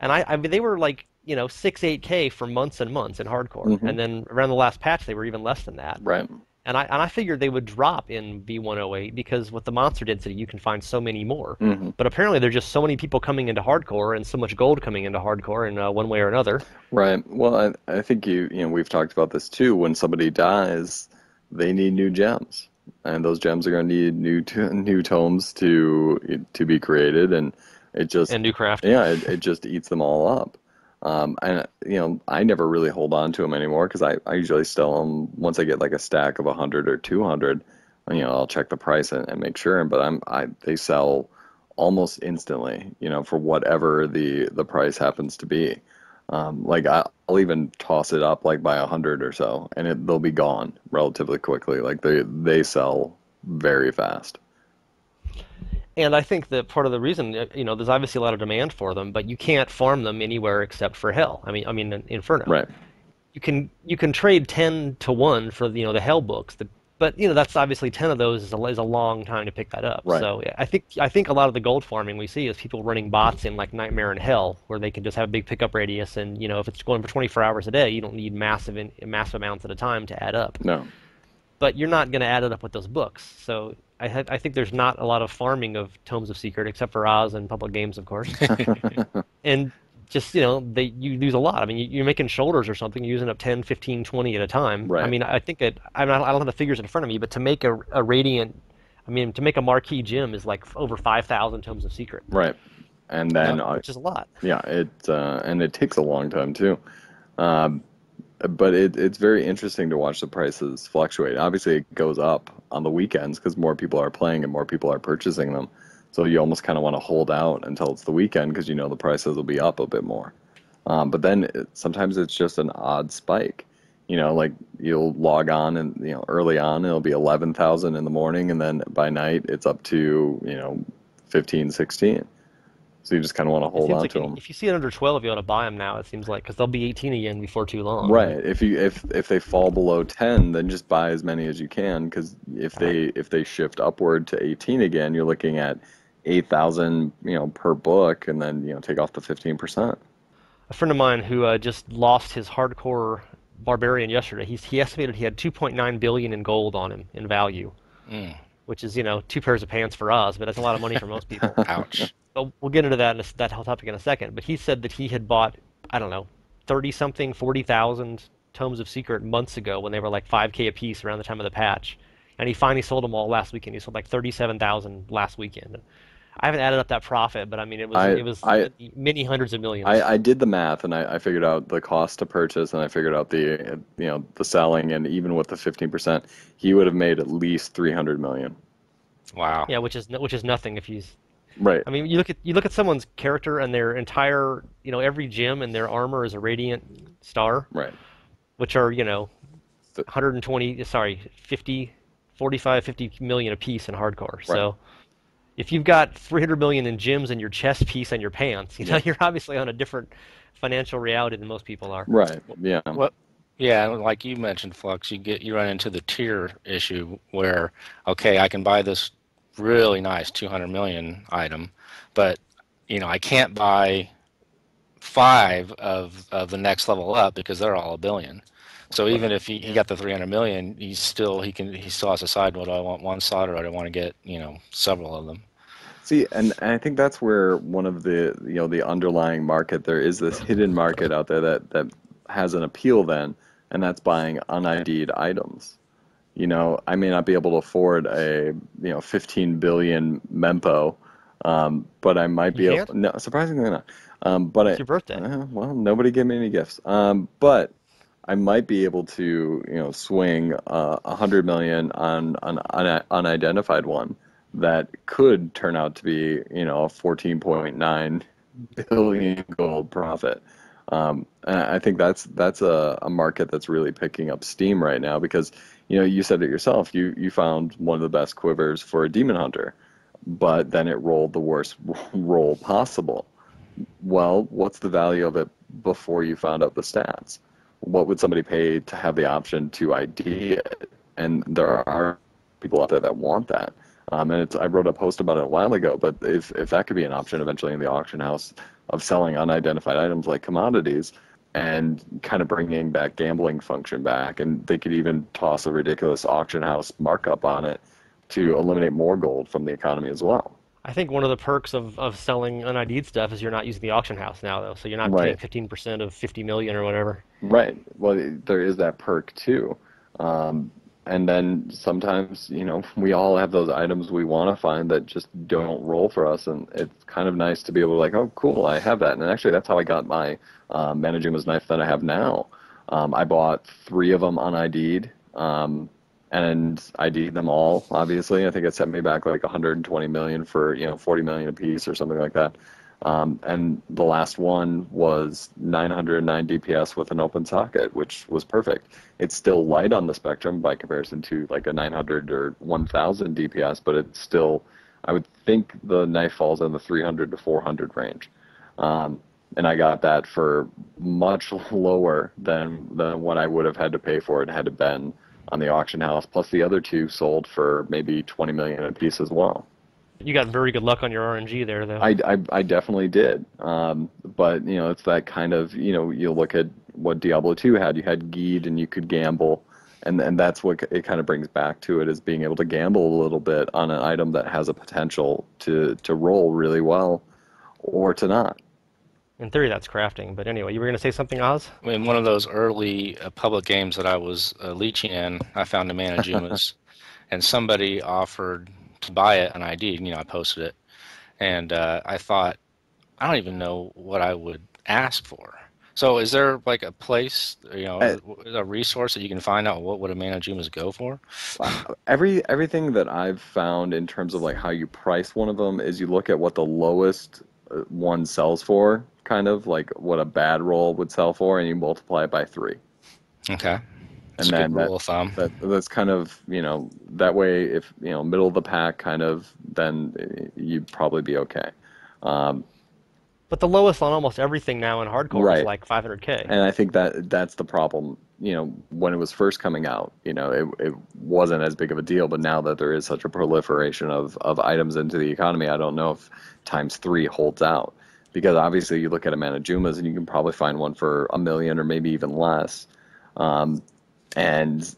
and I, I mean, they were like you know six, eight k for months and months in hardcore, Mhm. and then around the last patch they were even less than that. Right. And I and I figured they would drop in B108 because with the monster density you can find so many more. hmm But apparently there's just so many people coming into hardcore and so much gold coming into hardcore in uh, one way or another. Right. Well, I, I think you, you know, we've talked about this too. When somebody dies, they need new gems, and those gems are going to need new to, new tomes to to be created, and it just And new craft. yeah, it, it just eats them all up. Um, and you know, I never really hold on to them anymore because I, I usually sell them once I get like a stack of 100 or 200. You know, I'll check the price and, and make sure. But I'm I they sell almost instantly. You know, for whatever the the price happens to be. Um, like I, I'll even toss it up like by a hundred or so, and it, they'll be gone relatively quickly. Like they they sell very fast. And I think that part of the reason, uh, you know, there's obviously a lot of demand for them, but you can't farm them anywhere except for Hell. I mean, I mean in Inferno. Right. You can you can trade ten to one for you know the Hell books, the, but you know that's obviously ten of those is a, is a long time to pick that up. Right. So I think I think a lot of the gold farming we see is people running bots in like Nightmare and Hell, where they can just have a big pickup radius, and you know if it's going for 24 hours a day, you don't need massive in, massive amounts at a time to add up. No. but you're not going to add it up with those books. So I, I think there's not a lot of farming of Tomes of Secret, except for Aahz and Public Games, of course. and just, you know, they you lose a lot. I mean, you, you're making shoulders or something, you're using up 10, 15, 20 at a time. Right. I mean, I think it, I, mean, I don't have the figures in front of me, but to make a, a Radiant, I mean, to make a marquise gem is like over 5,000 Tomes of Secret, Right. And then uh, which is a lot. Yeah, it uh, and it takes a long time too. Um, but it, it's very interesting to watch the prices fluctuate. Obviously, it goes up on the weekends because more people are playing and more people are purchasing them. So you almost kind of want to hold out until it's the weekend because you know the prices will be up a bit more. Um, but then it, sometimes it's just an odd spike. You know, like you'll log on and you know early on it'll be eleven thousand in the morning, and then by night it's up to you know 15, 16. So you just kind of want to hold on like to them. if you see it under 12, you ought to buy them now, it seems like, because they'll be 18 again before too long. Right. If you if if they fall below 10, then just buy as many as you can because if they if they shift upward to 18 again, you're looking at 8,000, you know, per book and then, you know, take off the 15%. a friend of mine who uh, just lost his hardcore barbarian yesterday. He's, he estimated he had 2.9 billion in gold on him in value, Mm, which is you know two pairs of pants for us, but that's a lot of money for most people. ouch. but we'll get into that in a, that whole topic in a second. But he said that he had bought I don't know 30 something, 40,000 tomes of secret months ago when they were like 5k a piece around the time of the patch, and he finally sold them all last weekend. He sold like 37,000 last weekend. I haven't added up that profit, but I mean it was I- it was I- many hundreds of millions. I, I did the math and I, I figured out the cost to purchase and I figured out the uh, you know the selling and even with the 15%, he would have made at least 300 million. Wow. yeah, which is which is nothing if you Right. I mean, you look at you look at someone's character and their entire, you know, every gem and their armor is a radiant star, Right. which are, you know, 120, sorry, 50, 45, 50 million apiece in hardcore. Right. So if you've got 300 million in gems in your chest piece and your pants, you know, Yeah. you're obviously on a different financial reality than most people are. Right. Yeah. Well, yeah, like you mentioned, Flux, you get you run into the tier issue where okay, I can buy this really nice 200 million item, but you know I can't buy five of of the next level up because they're all a billion. So even if he, he got the 300 million, he's still he can he still has to decide what do I want one slot or I do I want to get you know several of them. See, and, and I think that's where one of the you know the underlying market there is this hidden market out there that that has an appeal then, and that's buying unID'd items. You know, I may not be able to afford a you know 15 billion mempo, um, but I might be able. No, surprisingly not. Um, but I, your birthday. uh, well, nobody gave me any gifts. Um, but I might be able to, you know, swing uh, a hundred million on an un- unidentified one that could turn out to be, you know, a 14.9 billion gold profit. Um, I think that's that's a, a market that's really picking up steam right now because, you know, you said it yourself. You you found one of the best quivers for a demon hunter, but then it rolled the worst roll possible well, what's the value of it before you found out the stats? What would somebody pay to have the option to ID it? And there are people out there that want that. Um, and it's, I wrote a post about it a while ago, but if, if that could be an option eventually in the auction house of selling unidentified items like commodities and kind of bringing that gambling function back, and they could even toss a ridiculous auction house markup on it to eliminate more gold from the economy as well. I think one of the perks of, of selling unID'd stuff is you're not using the auction house now, though. So you're not Right. paying 15% of 50 million or whatever. Right. Well, there is that perk too. Um, and then sometimes, you know, we all have those items we want to find that just don't roll for us. And it's kind of nice to be able to, like, oh, cool, I have that. And actually, that's how I got my uh, Manajuma's knife that I have now. Um, I bought three of them on ID'd. Um, and ID'd them all, obviously. I think it sent me back like 120 million for, you know, 40 million a piece or something like that. Um, and the last one was 909 DPS with an open socket, which was perfect. It's still light on the spectrum by comparison to like a 900 or 1000 DPS, but it's still, I would think the knife falls in the 300 to 400 range. Um, and I got that for much lower than, than what I would have had to pay for it had it been on the auction house. Plus, the other two sold for maybe 20 million a piece as well. You got very good luck on your RNG there, though. I, I, I definitely did. Um, but, you know, it's that kind of, you know, you look at what Diablo 2 had. You had Gheed and you could gamble. And, and that's what it kind of brings back to it is being able to gamble a little bit on an item that has a potential to, to roll really well or to not. In theory, that's crafting. But anyway, you were going to say something, Aahz? In one of those early uh, public games that I was uh, leeching in, I found a Manajuma's, and somebody offered to buy it an ID. You know, I posted it, and uh, I thought, I don't even know what I would ask for. So, is there like a place, you know, Uh, a resource that you can find out what would a Manajuma's go for? Every everything that I've found in terms of like how you price one of them is you look at what the lowest uh, one sells for, kind of like what a bad roll would sell for, and you multiply it by three. Okay, And that's a then good that, rule of thumb. that that's kind of you know that way if you know middle of the pack kind of then uh, you'd probably be okay. Um, But the lowest on almost everything now in hardcore Right. is like 500k. and I think that that's the problem. You know, when it was first coming out, you know, it, it wasn't as big of a deal. But now that there is such a proliferation of, of items into the economy, I don't know if times three holds out. Because obviously, you look at a Manajuma's and you can probably find one for a million or maybe even less. Um, and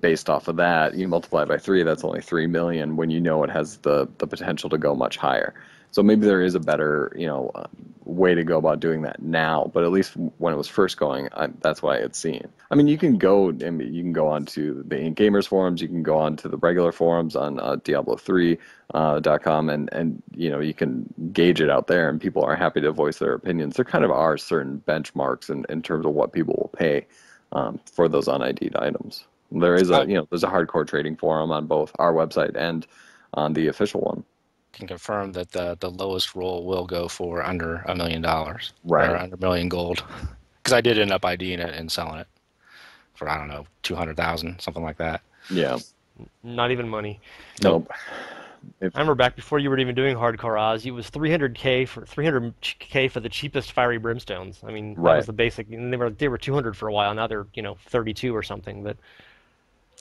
based off of that, you multiply by three, that's only three million when you know it has the, the potential to go much higher. So maybe there is a better, you know, uh, way to go about doing that now. But at least when it was first going, I, that's what I had seen. I mean, you can go, mean, you can go onto the IncGamers forums, you can go onto the regular forums on uh, Diablo3.com, and and you know you can gauge it out there, and people are happy to voice their opinions. There kind of are certain benchmarks in, in terms of what people will pay um, for those unID'd items. There is a, you know, there's a hardcore trading forum on both our website and on the official one. Can confirm that the the lowest roll will go for under a million dollars, Right. Or under a million gold, because I did end up IDing it and selling it for I don't know two hundred thousand, something like that. Yeah. Not even money. Nope. If I remember back before you were even doing hardcore Aahz, it was 300k for 300k for the cheapest fiery brimstones. I mean, that Right. was the basic. And they were they were 200 for a while. Now they're you know 32 or something. But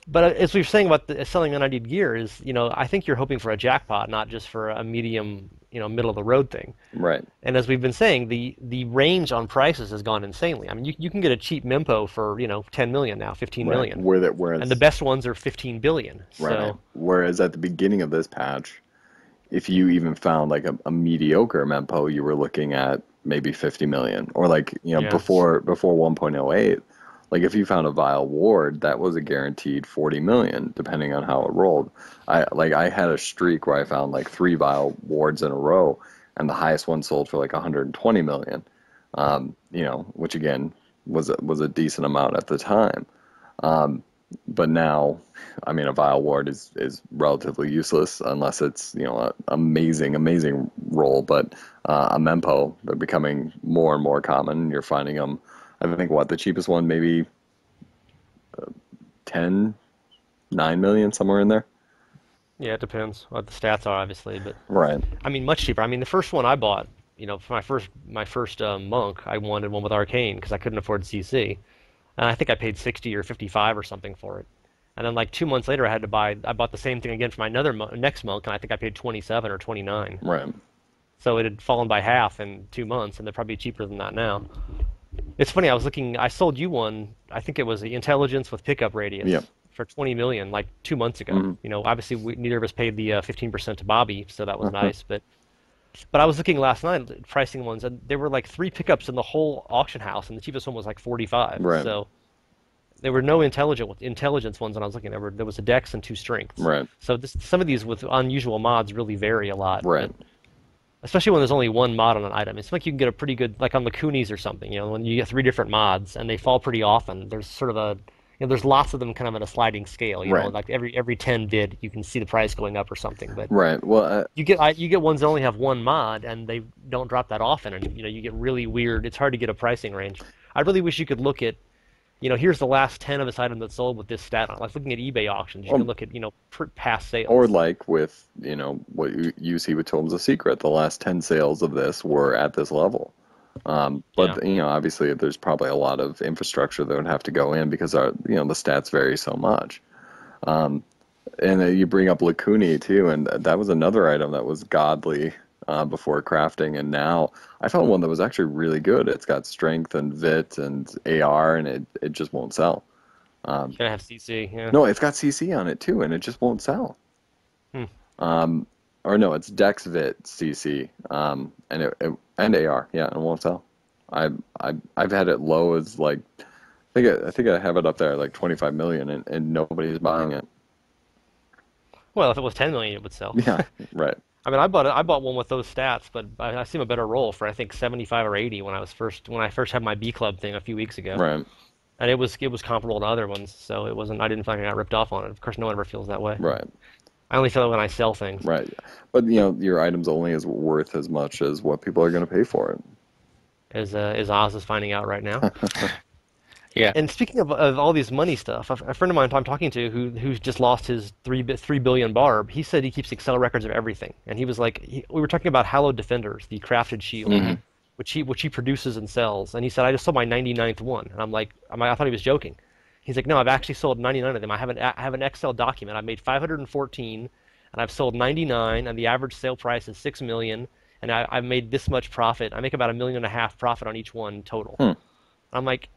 but uh, as we were saying about the, selling unneeded gear is, you know, I think you're hoping for a jackpot, not just for a medium, you know, middle of the road thing. right, And as we've been saying, the the range on prices has gone insanely. I mean, you, you can get a cheap Mempo for you know 10 million now, 15 right. million, Where that whereas and the best ones are 15 billion. right. So Whereas at the beginning of this patch, if you even found like a, a mediocre mempo, you were looking at maybe 50 million, or like you know Yeah. before before 1.08. Like if you found a Vile Ward, that was a guaranteed 40 million, depending on how it rolled. I like I had a streak where I found like three Vile Wards in a row, and the highest one sold for like 120 million. Um, you know, which again was a, was a decent amount at the time. Um, but now, I mean, a Vile Ward is is relatively useless unless it's you know an amazing amazing roll. But uh, a Mempo, they're becoming more and more common. You're finding them. I think what the cheapest one maybe uh, 10, 9 million somewhere in there. yeah, it depends what the stats are, obviously, but. Right. I mean, much cheaper. I mean, the first one I bought, you know, for my first my first uh, monk, I wanted one with arcane because I couldn't afford CC, and I think I paid sixty or fifty five or something for it. And then like two months later, I had to buy. I bought the same thing again for my another mo- next monk, and I think I paid twenty seven or twenty nine. Right. So it had fallen by half in two months, and they're probably cheaper than that now. It's funny. I was looking. I sold you one. I think it was the intelligence with pickup radius Yep. for 20 million, like two months ago. Mhm. You know, obviously we, neither of us paid the uh, 15% to Bobby, so that was Uh-huh. nice. But but I was looking last night at pricing ones, and there were like three pickups in the whole auction house, and the cheapest one was like 45. Right. So there were no intelligent intelligence ones when I was looking. There were there was a dex and two strengths. Right. So this, some of these with unusual mods really vary a lot. Right. but- especially when there's only one mod on an item. It's like you can get a pretty good, like on the Coonies or something. You know, when you get three different mods and they fall pretty often. There's sort of a, you know, there's lots of them kind of at a sliding scale. You know, like every every ten bid, you can see the price going up or something. But Right. Well, uh, you get I, you get ones that only have one mod and they don't drop that often, and you know you get really weird. It's hard to get a pricing range. I really wish you could look at. You know, here's the last ten of this item that sold with this stat on. Like looking at eBay auctions, you Well, can look at you know past sales. or like with you know what you, you see with Tomes of Secret, the last ten sales of this were at this level. Um, but you know, obviously, there's probably a lot of infrastructure that would have to go in because our you know the stats vary so much. Um, and uh, you bring up Lacuni too, and that was another item that was godly uh, before crafting, and now I found one that was actually really good. It's got strength and vit and AR, and it it just won't sell. Um, Gonna have CC. Yeah. no, it's got CC on it too, and it just won't sell. Hmm. Um, or no, it's DexVit CC, um, and it, it and AR, yeah, and it won't sell. I I I've had it low as like, I think I, I think I have it up there like 25 million, and, and nobody's buying it. Well, if it was 10 million, it would sell. Yeah, right. I mean, I bought I bought one with those stats, but I, I a better roll for I think 75 or 80 when I was first when I first had my B club thing a few weeks ago, Right, and it was it was comparable to other ones, so it wasn't I didn't like I got ripped off on it. Of course, no one ever feels that way. right, I only feel it when I sell things. right. But you know, your item's only is worth as much as what people are going to pay for it. As uh, as Aahz is finding out right now. Yeah. And speaking of, of all these money stuff, a, a friend of mine I'm talking to who who's just lost his three three billion barb, he said he keeps Excel records of everything, and he was like, he, we were talking about Hallowed Defenders, the crafted shield, Mhm. which he which he produces and sells, and he said I just sold my 99th one, and I'm like, I'm, I thought he was joking. He's like, no, I've actually sold 99 of them. I have an I have an Excel document. I made 514, and I've sold 99, and the average sale price is six million, and I, I've made this much profit. I make about a million and a half profit on each one total. Hmm. I'm like,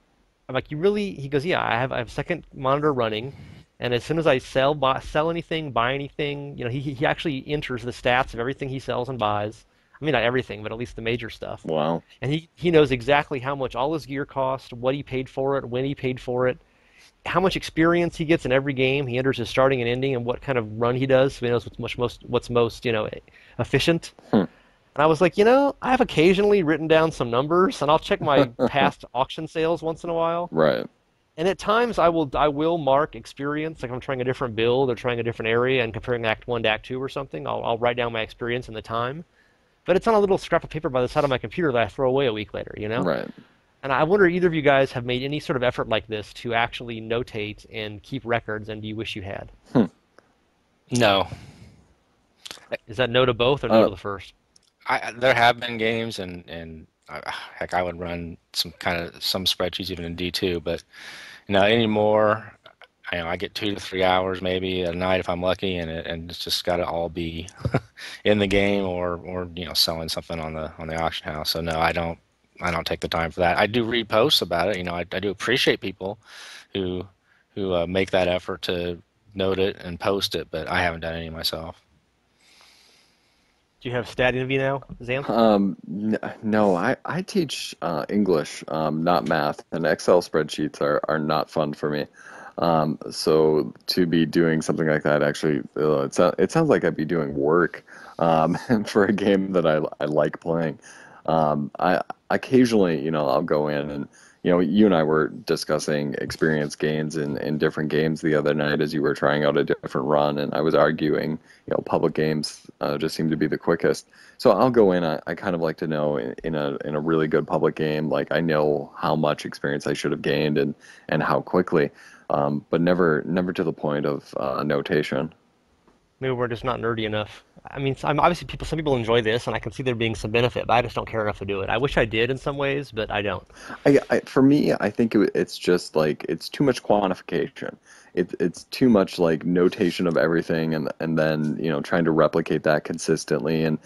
I'm like, you really? He goes, yeah. I have I have second monitor running, and as soon as I sell buy, sell anything, buy anything, you know, he he actually enters the stats of everything he sells and buys. I mean, not everything, but at least the major stuff. Wow. And he he knows exactly how much all his gear cost, what he paid for it, when he paid for it, how much experience he gets in every game. He enters his starting and ending, and what kind of run he does. So he knows what's much most what's most you know efficient. Hmm. And I was like, you know, I've occasionally written down some numbers, and I'll check my past auction sales once in a while. Right. And at times, I will I will mark experience, like I'm trying a different build or trying a different area and comparing Act One to Act Two or something. I'll I'll write down my experience and the time, but it's on a little scrap of paper by the side of my computer that I throw away a week later. You know. Right. And I wonder either of you guys have made any sort of effort like this to actually notate and keep records, and do you wish you had? Hmm. No. Is that no to both or no Uh, to the first? I, there have been games, and and uh, heck, I would run some kind of some spreadsheets even in D2, but you know anymore, you know I get two to three hours maybe a night if I'm lucky, and it and it's just got to all be in the game or or you know selling something on the on the auction house. So no, I don't I don't take the time for that. I do read posts about it. You know, I, I do appreciate people who who uh, make that effort to note it and post it, but I haven't done any myself. Do you have stat envy now, Xanth? Um, no, I, I teach uh, English, um, not math, and Excel spreadsheets are, are not fun for me. Um, so to be doing something like that, actually, uh, it, so, it sounds like I'd be doing work um, for a game that I, I like playing. Um, I occasionally, you know, I'll go in and, you know, you and I were discussing experience gains in, in different games the other night as you were trying out a different run, and I was arguing, you know, public games uh, just seem to be the quickest. So I'll go in. I, I kind of like to know in, in a in a really good public game, like I know how much experience I should have gained and and how quickly, um, but never never to the point of uh, notation. Maybe we're just not nerdy enough. I mean, I'm obviously people. Some people enjoy this, and I can see there being some benefit, but I just don't care enough to do it. I wish I did in some ways, but I don't. I, I for me, I think it, it's just like it's too much quantification. It, it's too much like notation of everything, and and then you know trying to replicate that consistently. And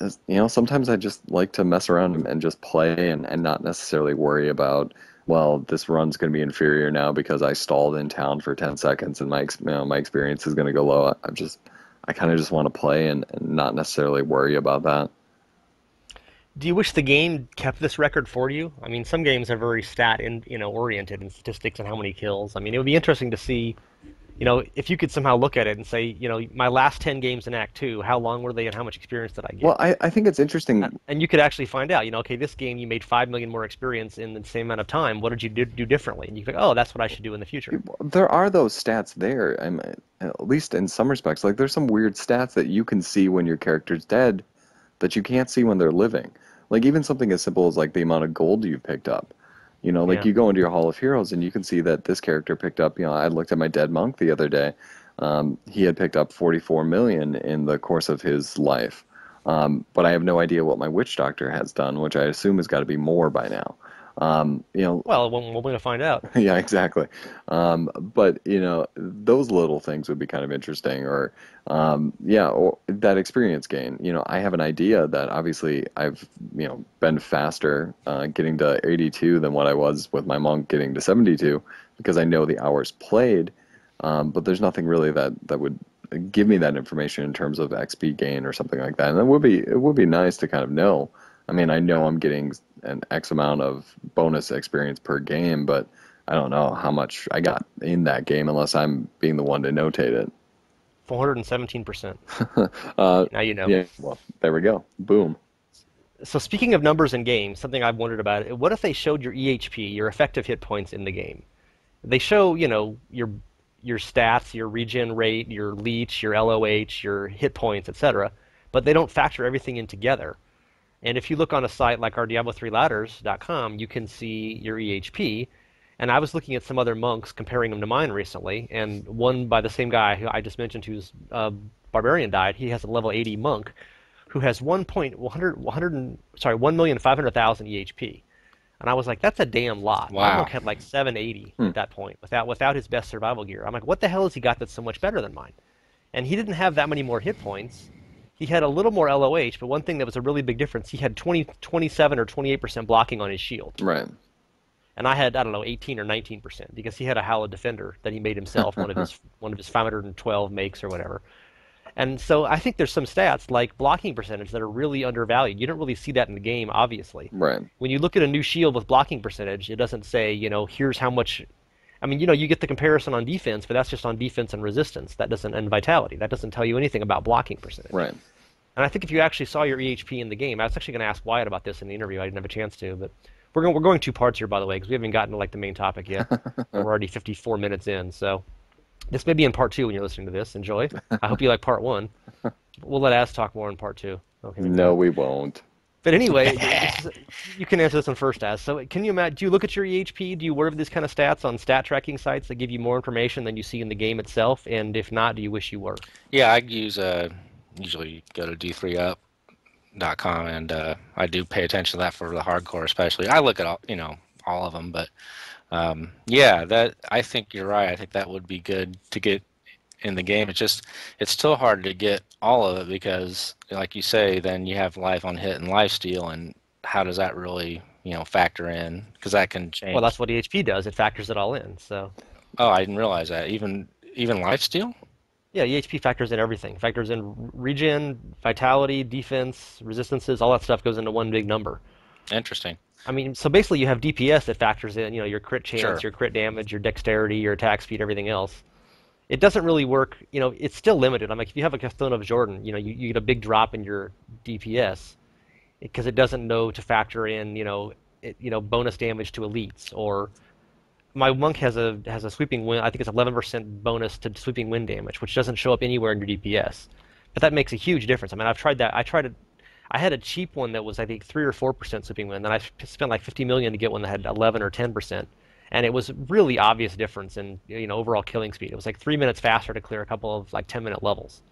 you know sometimes I just like to mess around and, and just play and, and not necessarily worry about well this run's going to be inferior now because I stalled in town for 10 seconds and my you know, my experience is going to go low. I'm just I kind of just want to play and, and not necessarily worry about that. Do you wish the game kept this record for you? I mean, some games are very stat and you know oriented in statistics and how many kills. I mean, it would be interesting to see, you know, if you could somehow look at it and say, you know, my last ten games in Act Two, how long were they and how much experience did I get? Well, I, I think it's interesting. and you could actually find out, you know, okay, this game you made five million more experience in the same amount of time. What did you do, do differently? And you think, oh, that's what I should do in the future. There are those stats there, I mean, at least in some respects. Like there's some weird stats that you can see when your character's dead that you can't see when they're living. Like even something as simple as like the amount of gold you've picked up. You know, like Yeah. you go into your Hall of Heroes and you can see that this character picked up. You know, I looked at my dead monk the other day. Um, he had picked up 44 million in the course of his life. Um, but I have no idea what my witch doctor has done, which I assume has got to be more by now. Um, you know, Well, we're we're going to find out. yeah, exactly. Um, but you know, those little things would be kind of interesting, or um, yeah, or that experience gain. You know, I have an idea that obviously I've you know been faster uh, getting to 82 than what I was with my monk getting to 72 because I know the hours played. Um, but there's nothing really that that would give me that information in terms of XP gain or something like that. And it would be it would be nice to kind of know. I mean, I know I'm getting an X amount of bonus experience per game, but I don't know how much I got in that game unless I'm being the one to notate it. 417%. Uh, Now you know. yeah, well, there we go. Boom. So speaking of numbers in games, something I've wondered about, what if they showed your EHP, your effective hit points in the game? They show, you know, your your stats, your regen rate, your leech, your LOH, your hit points, etc. But they don't factor everything in together. And if you look on a site like our Diablo3Ladders.com, you can see your EHP. And I was looking at some other monks, comparing them to mine recently, and one by the same guy who I just mentioned, who's uh, barbarian died. He has a level 80 monk, who has 1.100 100 and- sorry 1,500,000 EHP. And I was like, that's a damn lot. My monk had like 780 at that point without without his best survival gear. I'm like, what the hell has he got that's so much better than mine? And he didn't have that many more hit points. He had a little more LOH, but one thing that was a really big difference, he had 20, 27 or 28% blocking on his shield. Right. And I had, I don't know, 18 or 19% because he had a Hallowed Defender that he made himself, one of his one of his 512 makes or whatever. And so I think there's some stats like blocking percentage that are really undervalued. You don't really see that in the game, obviously. Right. When you look at a new shield with blocking percentage, it doesn't say, you know, here's how much. I mean, you know, you get the comparison on defense, but that's just on defense and resistance. That doesn't and vitality. That doesn't tell you anything about blocking percentage. Right. And I think if you actually saw your EHP in the game, I was actually going to ask Wyatt about this in the interview. I didn't have a chance to, but we're going, we're going two parts here, by the way, because we haven't gotten to like the main topic yet. we're already 54 minutes in, so this may be in part two when you're listening to this. Enjoy. I hope you like part one. We'll let Aahz talk more in part two. Okay. No, we won't. But anyway, is- you can answer this one first, Aahz. So can you imagine? Do you look at your EHP? Do you worry about these kind of stats on stat tracking sites that give you more information than you see in the game itself? And if not, do you wish you were? Yeah, I use uh, usually go to d3up.com and uh, I do pay attention to that for the hardcore, especially. I look at all, you know, all of them, but um, yeah, that I think you're right. I think that would be good to get in the game. It's just it's still hard to get all of it because, like you say, then you have life on hit and life steal, and how does that really you know factor in? Because that can change. Well, that's what EHP does. It factors it all in. So. Oh, I didn't realize that. Even even life steal. Yeah, EHP factors in everything. Factors in regen, vitality, defense, resistances, all that stuff goes into one big number. Interesting. I mean, so basically you have DPS that factors in, you know, your crit chance, Sure. your crit damage, your dexterity, your attack speed, everything else. It doesn't really work, you know, it's still limited. I mean, if you have a Castone of Jordan, you know, you, you get a big drop in your DPS because it doesn't know to factor in, you know, it, you know, bonus damage to elites or my monk has a has a sweeping wind. I think it's 11% bonus to sweeping wind damage, which doesn't show up anywhere in your DPS. But that makes a huge difference. I mean, I've tried that. I tried it. I had a cheap one that was I think three or four percent sweeping wind. and I spent like 50 million to get one that had 11 or 10 percent, and it was really obvious difference in you know overall killing speed. It was like three minutes faster to clear a couple of like 10 minute levels.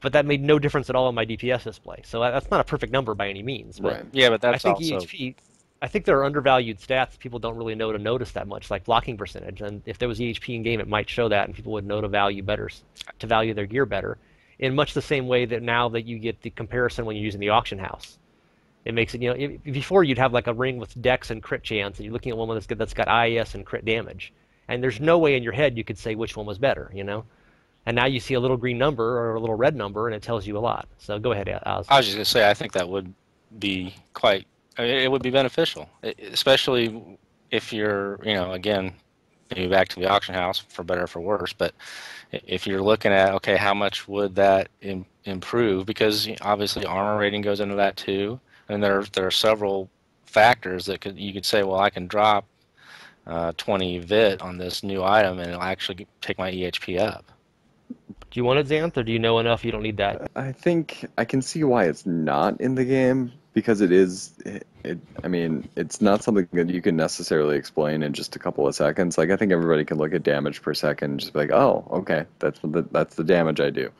But that made no difference at all in my DPS display. So that's not a perfect number by any means. But Right. Yeah, but that's I think also EHP. I think there are undervalued stats people don't really know to notice that much, like blocking percentage. And if there was EHP in game, it might show that, and people would know to value better, to value their gear better. In much the same way that now that you get the comparison when you're using the auction house, it makes it. You know, before you'd have like a ring with dex and crit chance, and you're looking at one that's got, that's got IES and crit damage, and there's no way in your head you could say which one was better. You know. And now you see a little green number or a little red number, and it tells you a lot. So go ahead. I was just gonna say, I think that would be quite. I mean, it would be beneficial, especially if you're, you know, again, maybe back to the auction house for better or for worse. But if you're looking at, okay, how much would that Im- improve? Because obviously armor rating goes into that too, and there there are several factors that could you could say, well, I can drop uh, 20 vit on this new item, and it'll actually take my EHP up. Do you want it, Xanth, or do you know enough you don't need that? I think I can see why it's not in the game because it is. It, it, I mean, it's not something that you can necessarily explain in just a couple of seconds. Like I think everybody can look at damage per second, and just be like, oh, okay, that's the that's the damage I do.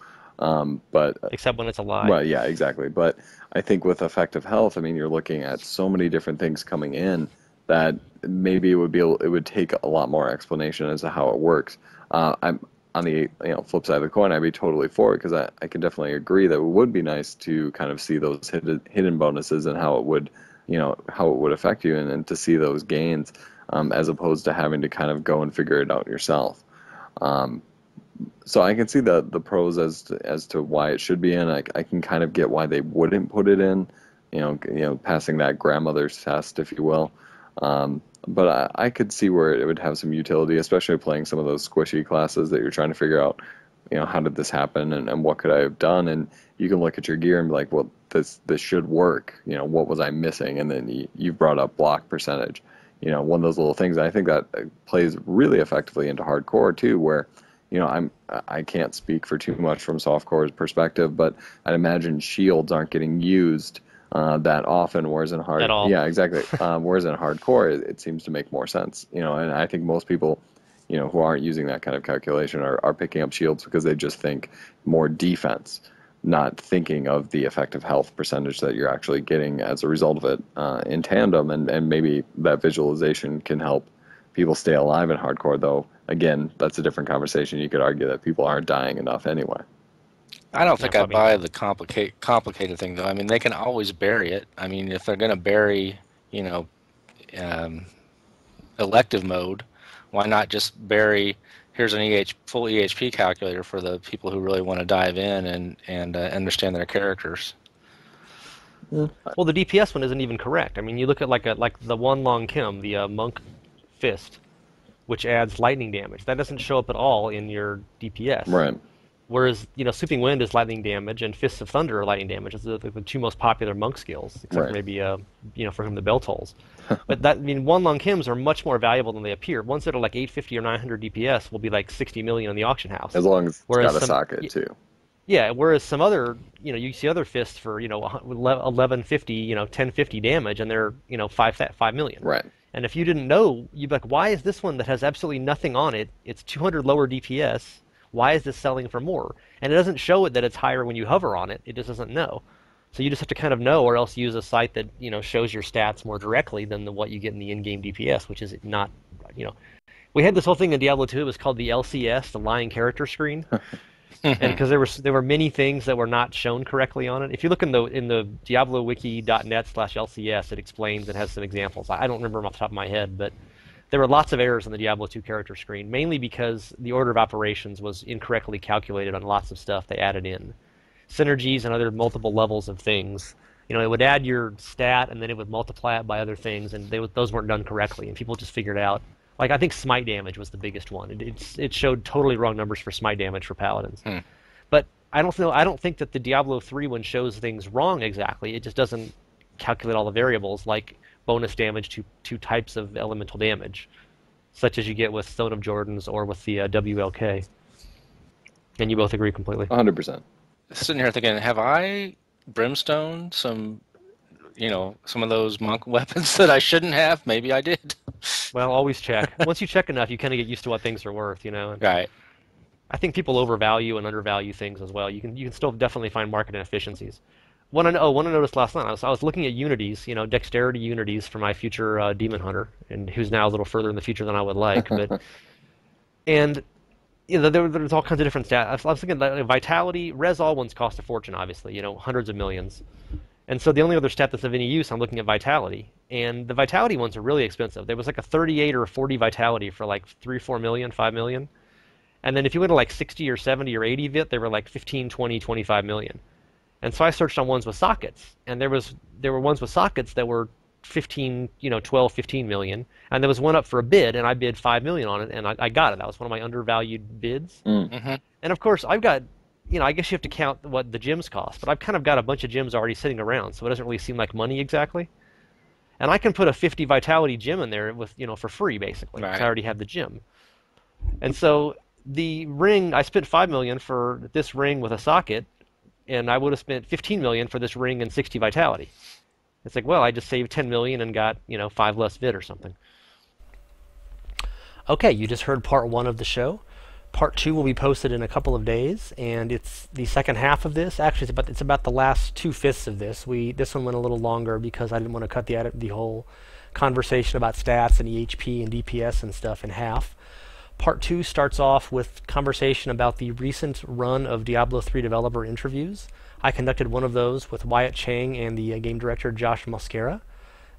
Um, but Except when it's alive. Well, yeah, exactly. But I think with effective health, I mean, you're looking at so many different things coming in that maybe it would be it would take a lot more explanation as to how it works. Uh, I'm on the you know flip side of the coin. I'd be totally for it because I, I can definitely agree that it would be nice to kind of see those hidden hidden bonuses and how it would you know how it would affect you and, and to see those gains um, as opposed to having to kind of go and figure it out yourself. Um, so I can see the the pros as to, as to why it should be in. I, I can kind of get why they wouldn't put it in. You know, you know, passing that grandmother's test, if you will. Um, but I, I could see where it would have some utility, especially playing some of those squishy classes that you're trying to figure out. You know, how did this happen, and, and what could I have done? And you can look at your gear and be like, well, this this should work. You know, what was I missing? And then you, you brought up block percentage. You know, one of those little things. I think that uh, plays really effectively into hardcore too, where you know, I'm I can't speak for too much from softcore's perspective, but I'd imagine shields aren't getting used uh, that often. Whereas in hard, At all. yeah, exactly. um, whereas in hardcore, it, it seems to make more sense. You know, and I think most people, you know, who aren't using that kind of calculation are, are picking up shields because they just think more defense, not thinking of the effective health percentage that you're actually getting as a result of it uh, in tandem, and and maybe that visualization can help people stay alive in hardcore though again that's a different conversation you could argue that people aren't dying enough anyway I don't think Yeah, I probably buy the complicate complicated thing though. I mean, they can always bury it. I mean, if they're going to bury, you know, um, elective mode, why not just bury? Here's an EH full EHP calculator for the people who really want to dive in and and uh, understand their characters. Well, the DPS one isn't even correct. I mean, you look at like a like the one long Kim, the uh, monk fist, which adds lightning damage. That doesn't show up at all in your DPS. right Whereas you know, sweeping wind is lightning damage, and fists of thunder are lightning damage. It's the, the, two most popular monk skills, except Right. maybe uh, you know, for whom the bell tolls. but that I mean, one long hymns are much more valuable than they appear. Ones that are like 850 or 900 DPS will be like 60 million in the auction house. as long as it's Whereas got a some- socket too Yeah, whereas some other, you know, you see other fists for, you know, 1150, you know, 1050 damage, and they're, you know, five five million. right And if you didn't know, you'd be like, why is this one that has absolutely nothing on it? It's 200 lower DPS. why is this selling for more? And it doesn't show it that it's higher when you hover on it. It just doesn't know. So you just have to kind of know, or else use a site that you know shows your stats more directly than the, what you get in the in-game DPS, which is not, you know. We had this whole thing in Diablo 2. It was called the LCS, the lying character screen, and mm-hmm. because there were there were many things that were not shown correctly on it. If you look in the in the DiabloWiki.net/lcs, it explains and has some examples. I don't remember them off the top of my head, but there were lots of errors on the Diablo 2 character screen, mainly because the order of operations was incorrectly calculated on lots of stuff they added in synergies and other multiple levels of things. You know, it would add your stat and then it would multiply it by other things, and they, those weren't done correctly, and people just figured out. Like I think smite damage was the biggest one. It, it showed totally wrong numbers for smite damage for paladins. Hmm. But I don't know. I don't think that the Diablo 3 one shows things wrong exactly. It just doesn't calculate all the variables like bonus damage to two types of elemental damage, such as you get with Stone of Jordans or with the uh, WLK. And you both agree completely. 100%. Sitting here thinking, have I brimstone some, you know, some of those monk weapons that I shouldn't have? Maybe I did. Well, always check. Once you check enough, you kind of get used to what things are worth, you know. And Right. I think people overvalue and undervalue things as well. You can you can still definitely find market inefficiencies. One I, oh, one I noticed last night, I was, I was looking at unities, you know, dexterity unities for my future uh, demon hunter, and who's now a little further in the future than I would like. But and you know, there, there's all kinds of different stats. I was, I was thinking that vitality, res all ones cost a fortune, obviously, you know, hundreds of millions. And so the only other stat that's of any use, I'm looking at vitality, and the vitality ones are really expensive. There was like a 38 or a 40 vitality for like three, four million, five million. And then if you went to like 60 or 70 or 80 vit, they were like 15, 20, 25 million. And so I searched on ones with sockets, and there was there were ones with sockets that were 15, you know, 12, 15 million, and there was one up for a bid, and I bid 5 million on it, and I, I got it. That was one of my undervalued bids. hmm And of course, I've got, you know, I guess you have to count what the gems cost, but I've kind of got a bunch of gems already sitting around, so it doesn't really seem like money exactly. And I can put a 50 vitality gem in there with, you know, for free basically, 'cause Right. I already have the gem. And so the ring, I spent 5 million for this ring with a socket, and I would have spent 15 million for this ring and 60 vitality. It's like, well, I just saved 10 million and got, you know, 5 less vit or something. Okay, you just heard part 1 of the show. Part 2 will be posted in a couple of days, and it's the second half of this. Actually, it's about it's about the last two fifths of this. We this one went a little longer because I didn't want to cut the the whole conversation about stats and EHP and DPS and stuff in half. Part two starts off with conversation about the recent run of Diablo 3 developer interviews. I conducted one of those with Wyatt Cheng and the uh, game director Josh Mosqueira.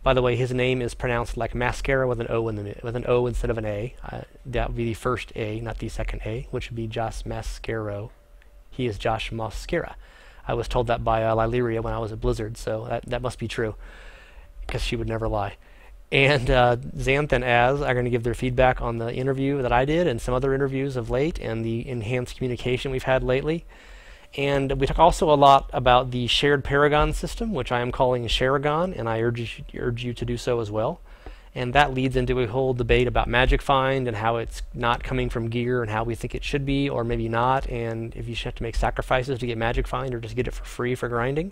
By the way, his name is pronounced like mascara with an O in the with an O instead of an A. Uh, that would be the first A, not the second A, which would be Josh Mascaro. He is Josh Mosqueira. I was told that by uh, when I was at Blizzard, so that, that must be true, because she would never lie. And uh, Xanth and Aahz are going to give their feedback on the interview that I did and some other interviews of late and the enhanced communication we've had lately. And we talk also a lot about the shared Paragon system, which I am calling Sharagon, and I urge you, urge you to do so as well. And that leads into a whole debate about Magic Find and how it's not coming from gear and how we think it should be, or maybe not, and if you should have to make sacrifices to get Magic Find or just get it for free for grinding.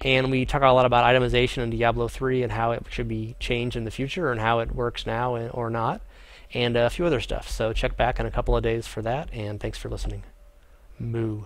And we talk a lot about itemization in Diablo 3 and how it should be changed in the future and how it works now and- or not, and a few other stuff. So check back in a couple of days for that, and thanks for listening. Moo.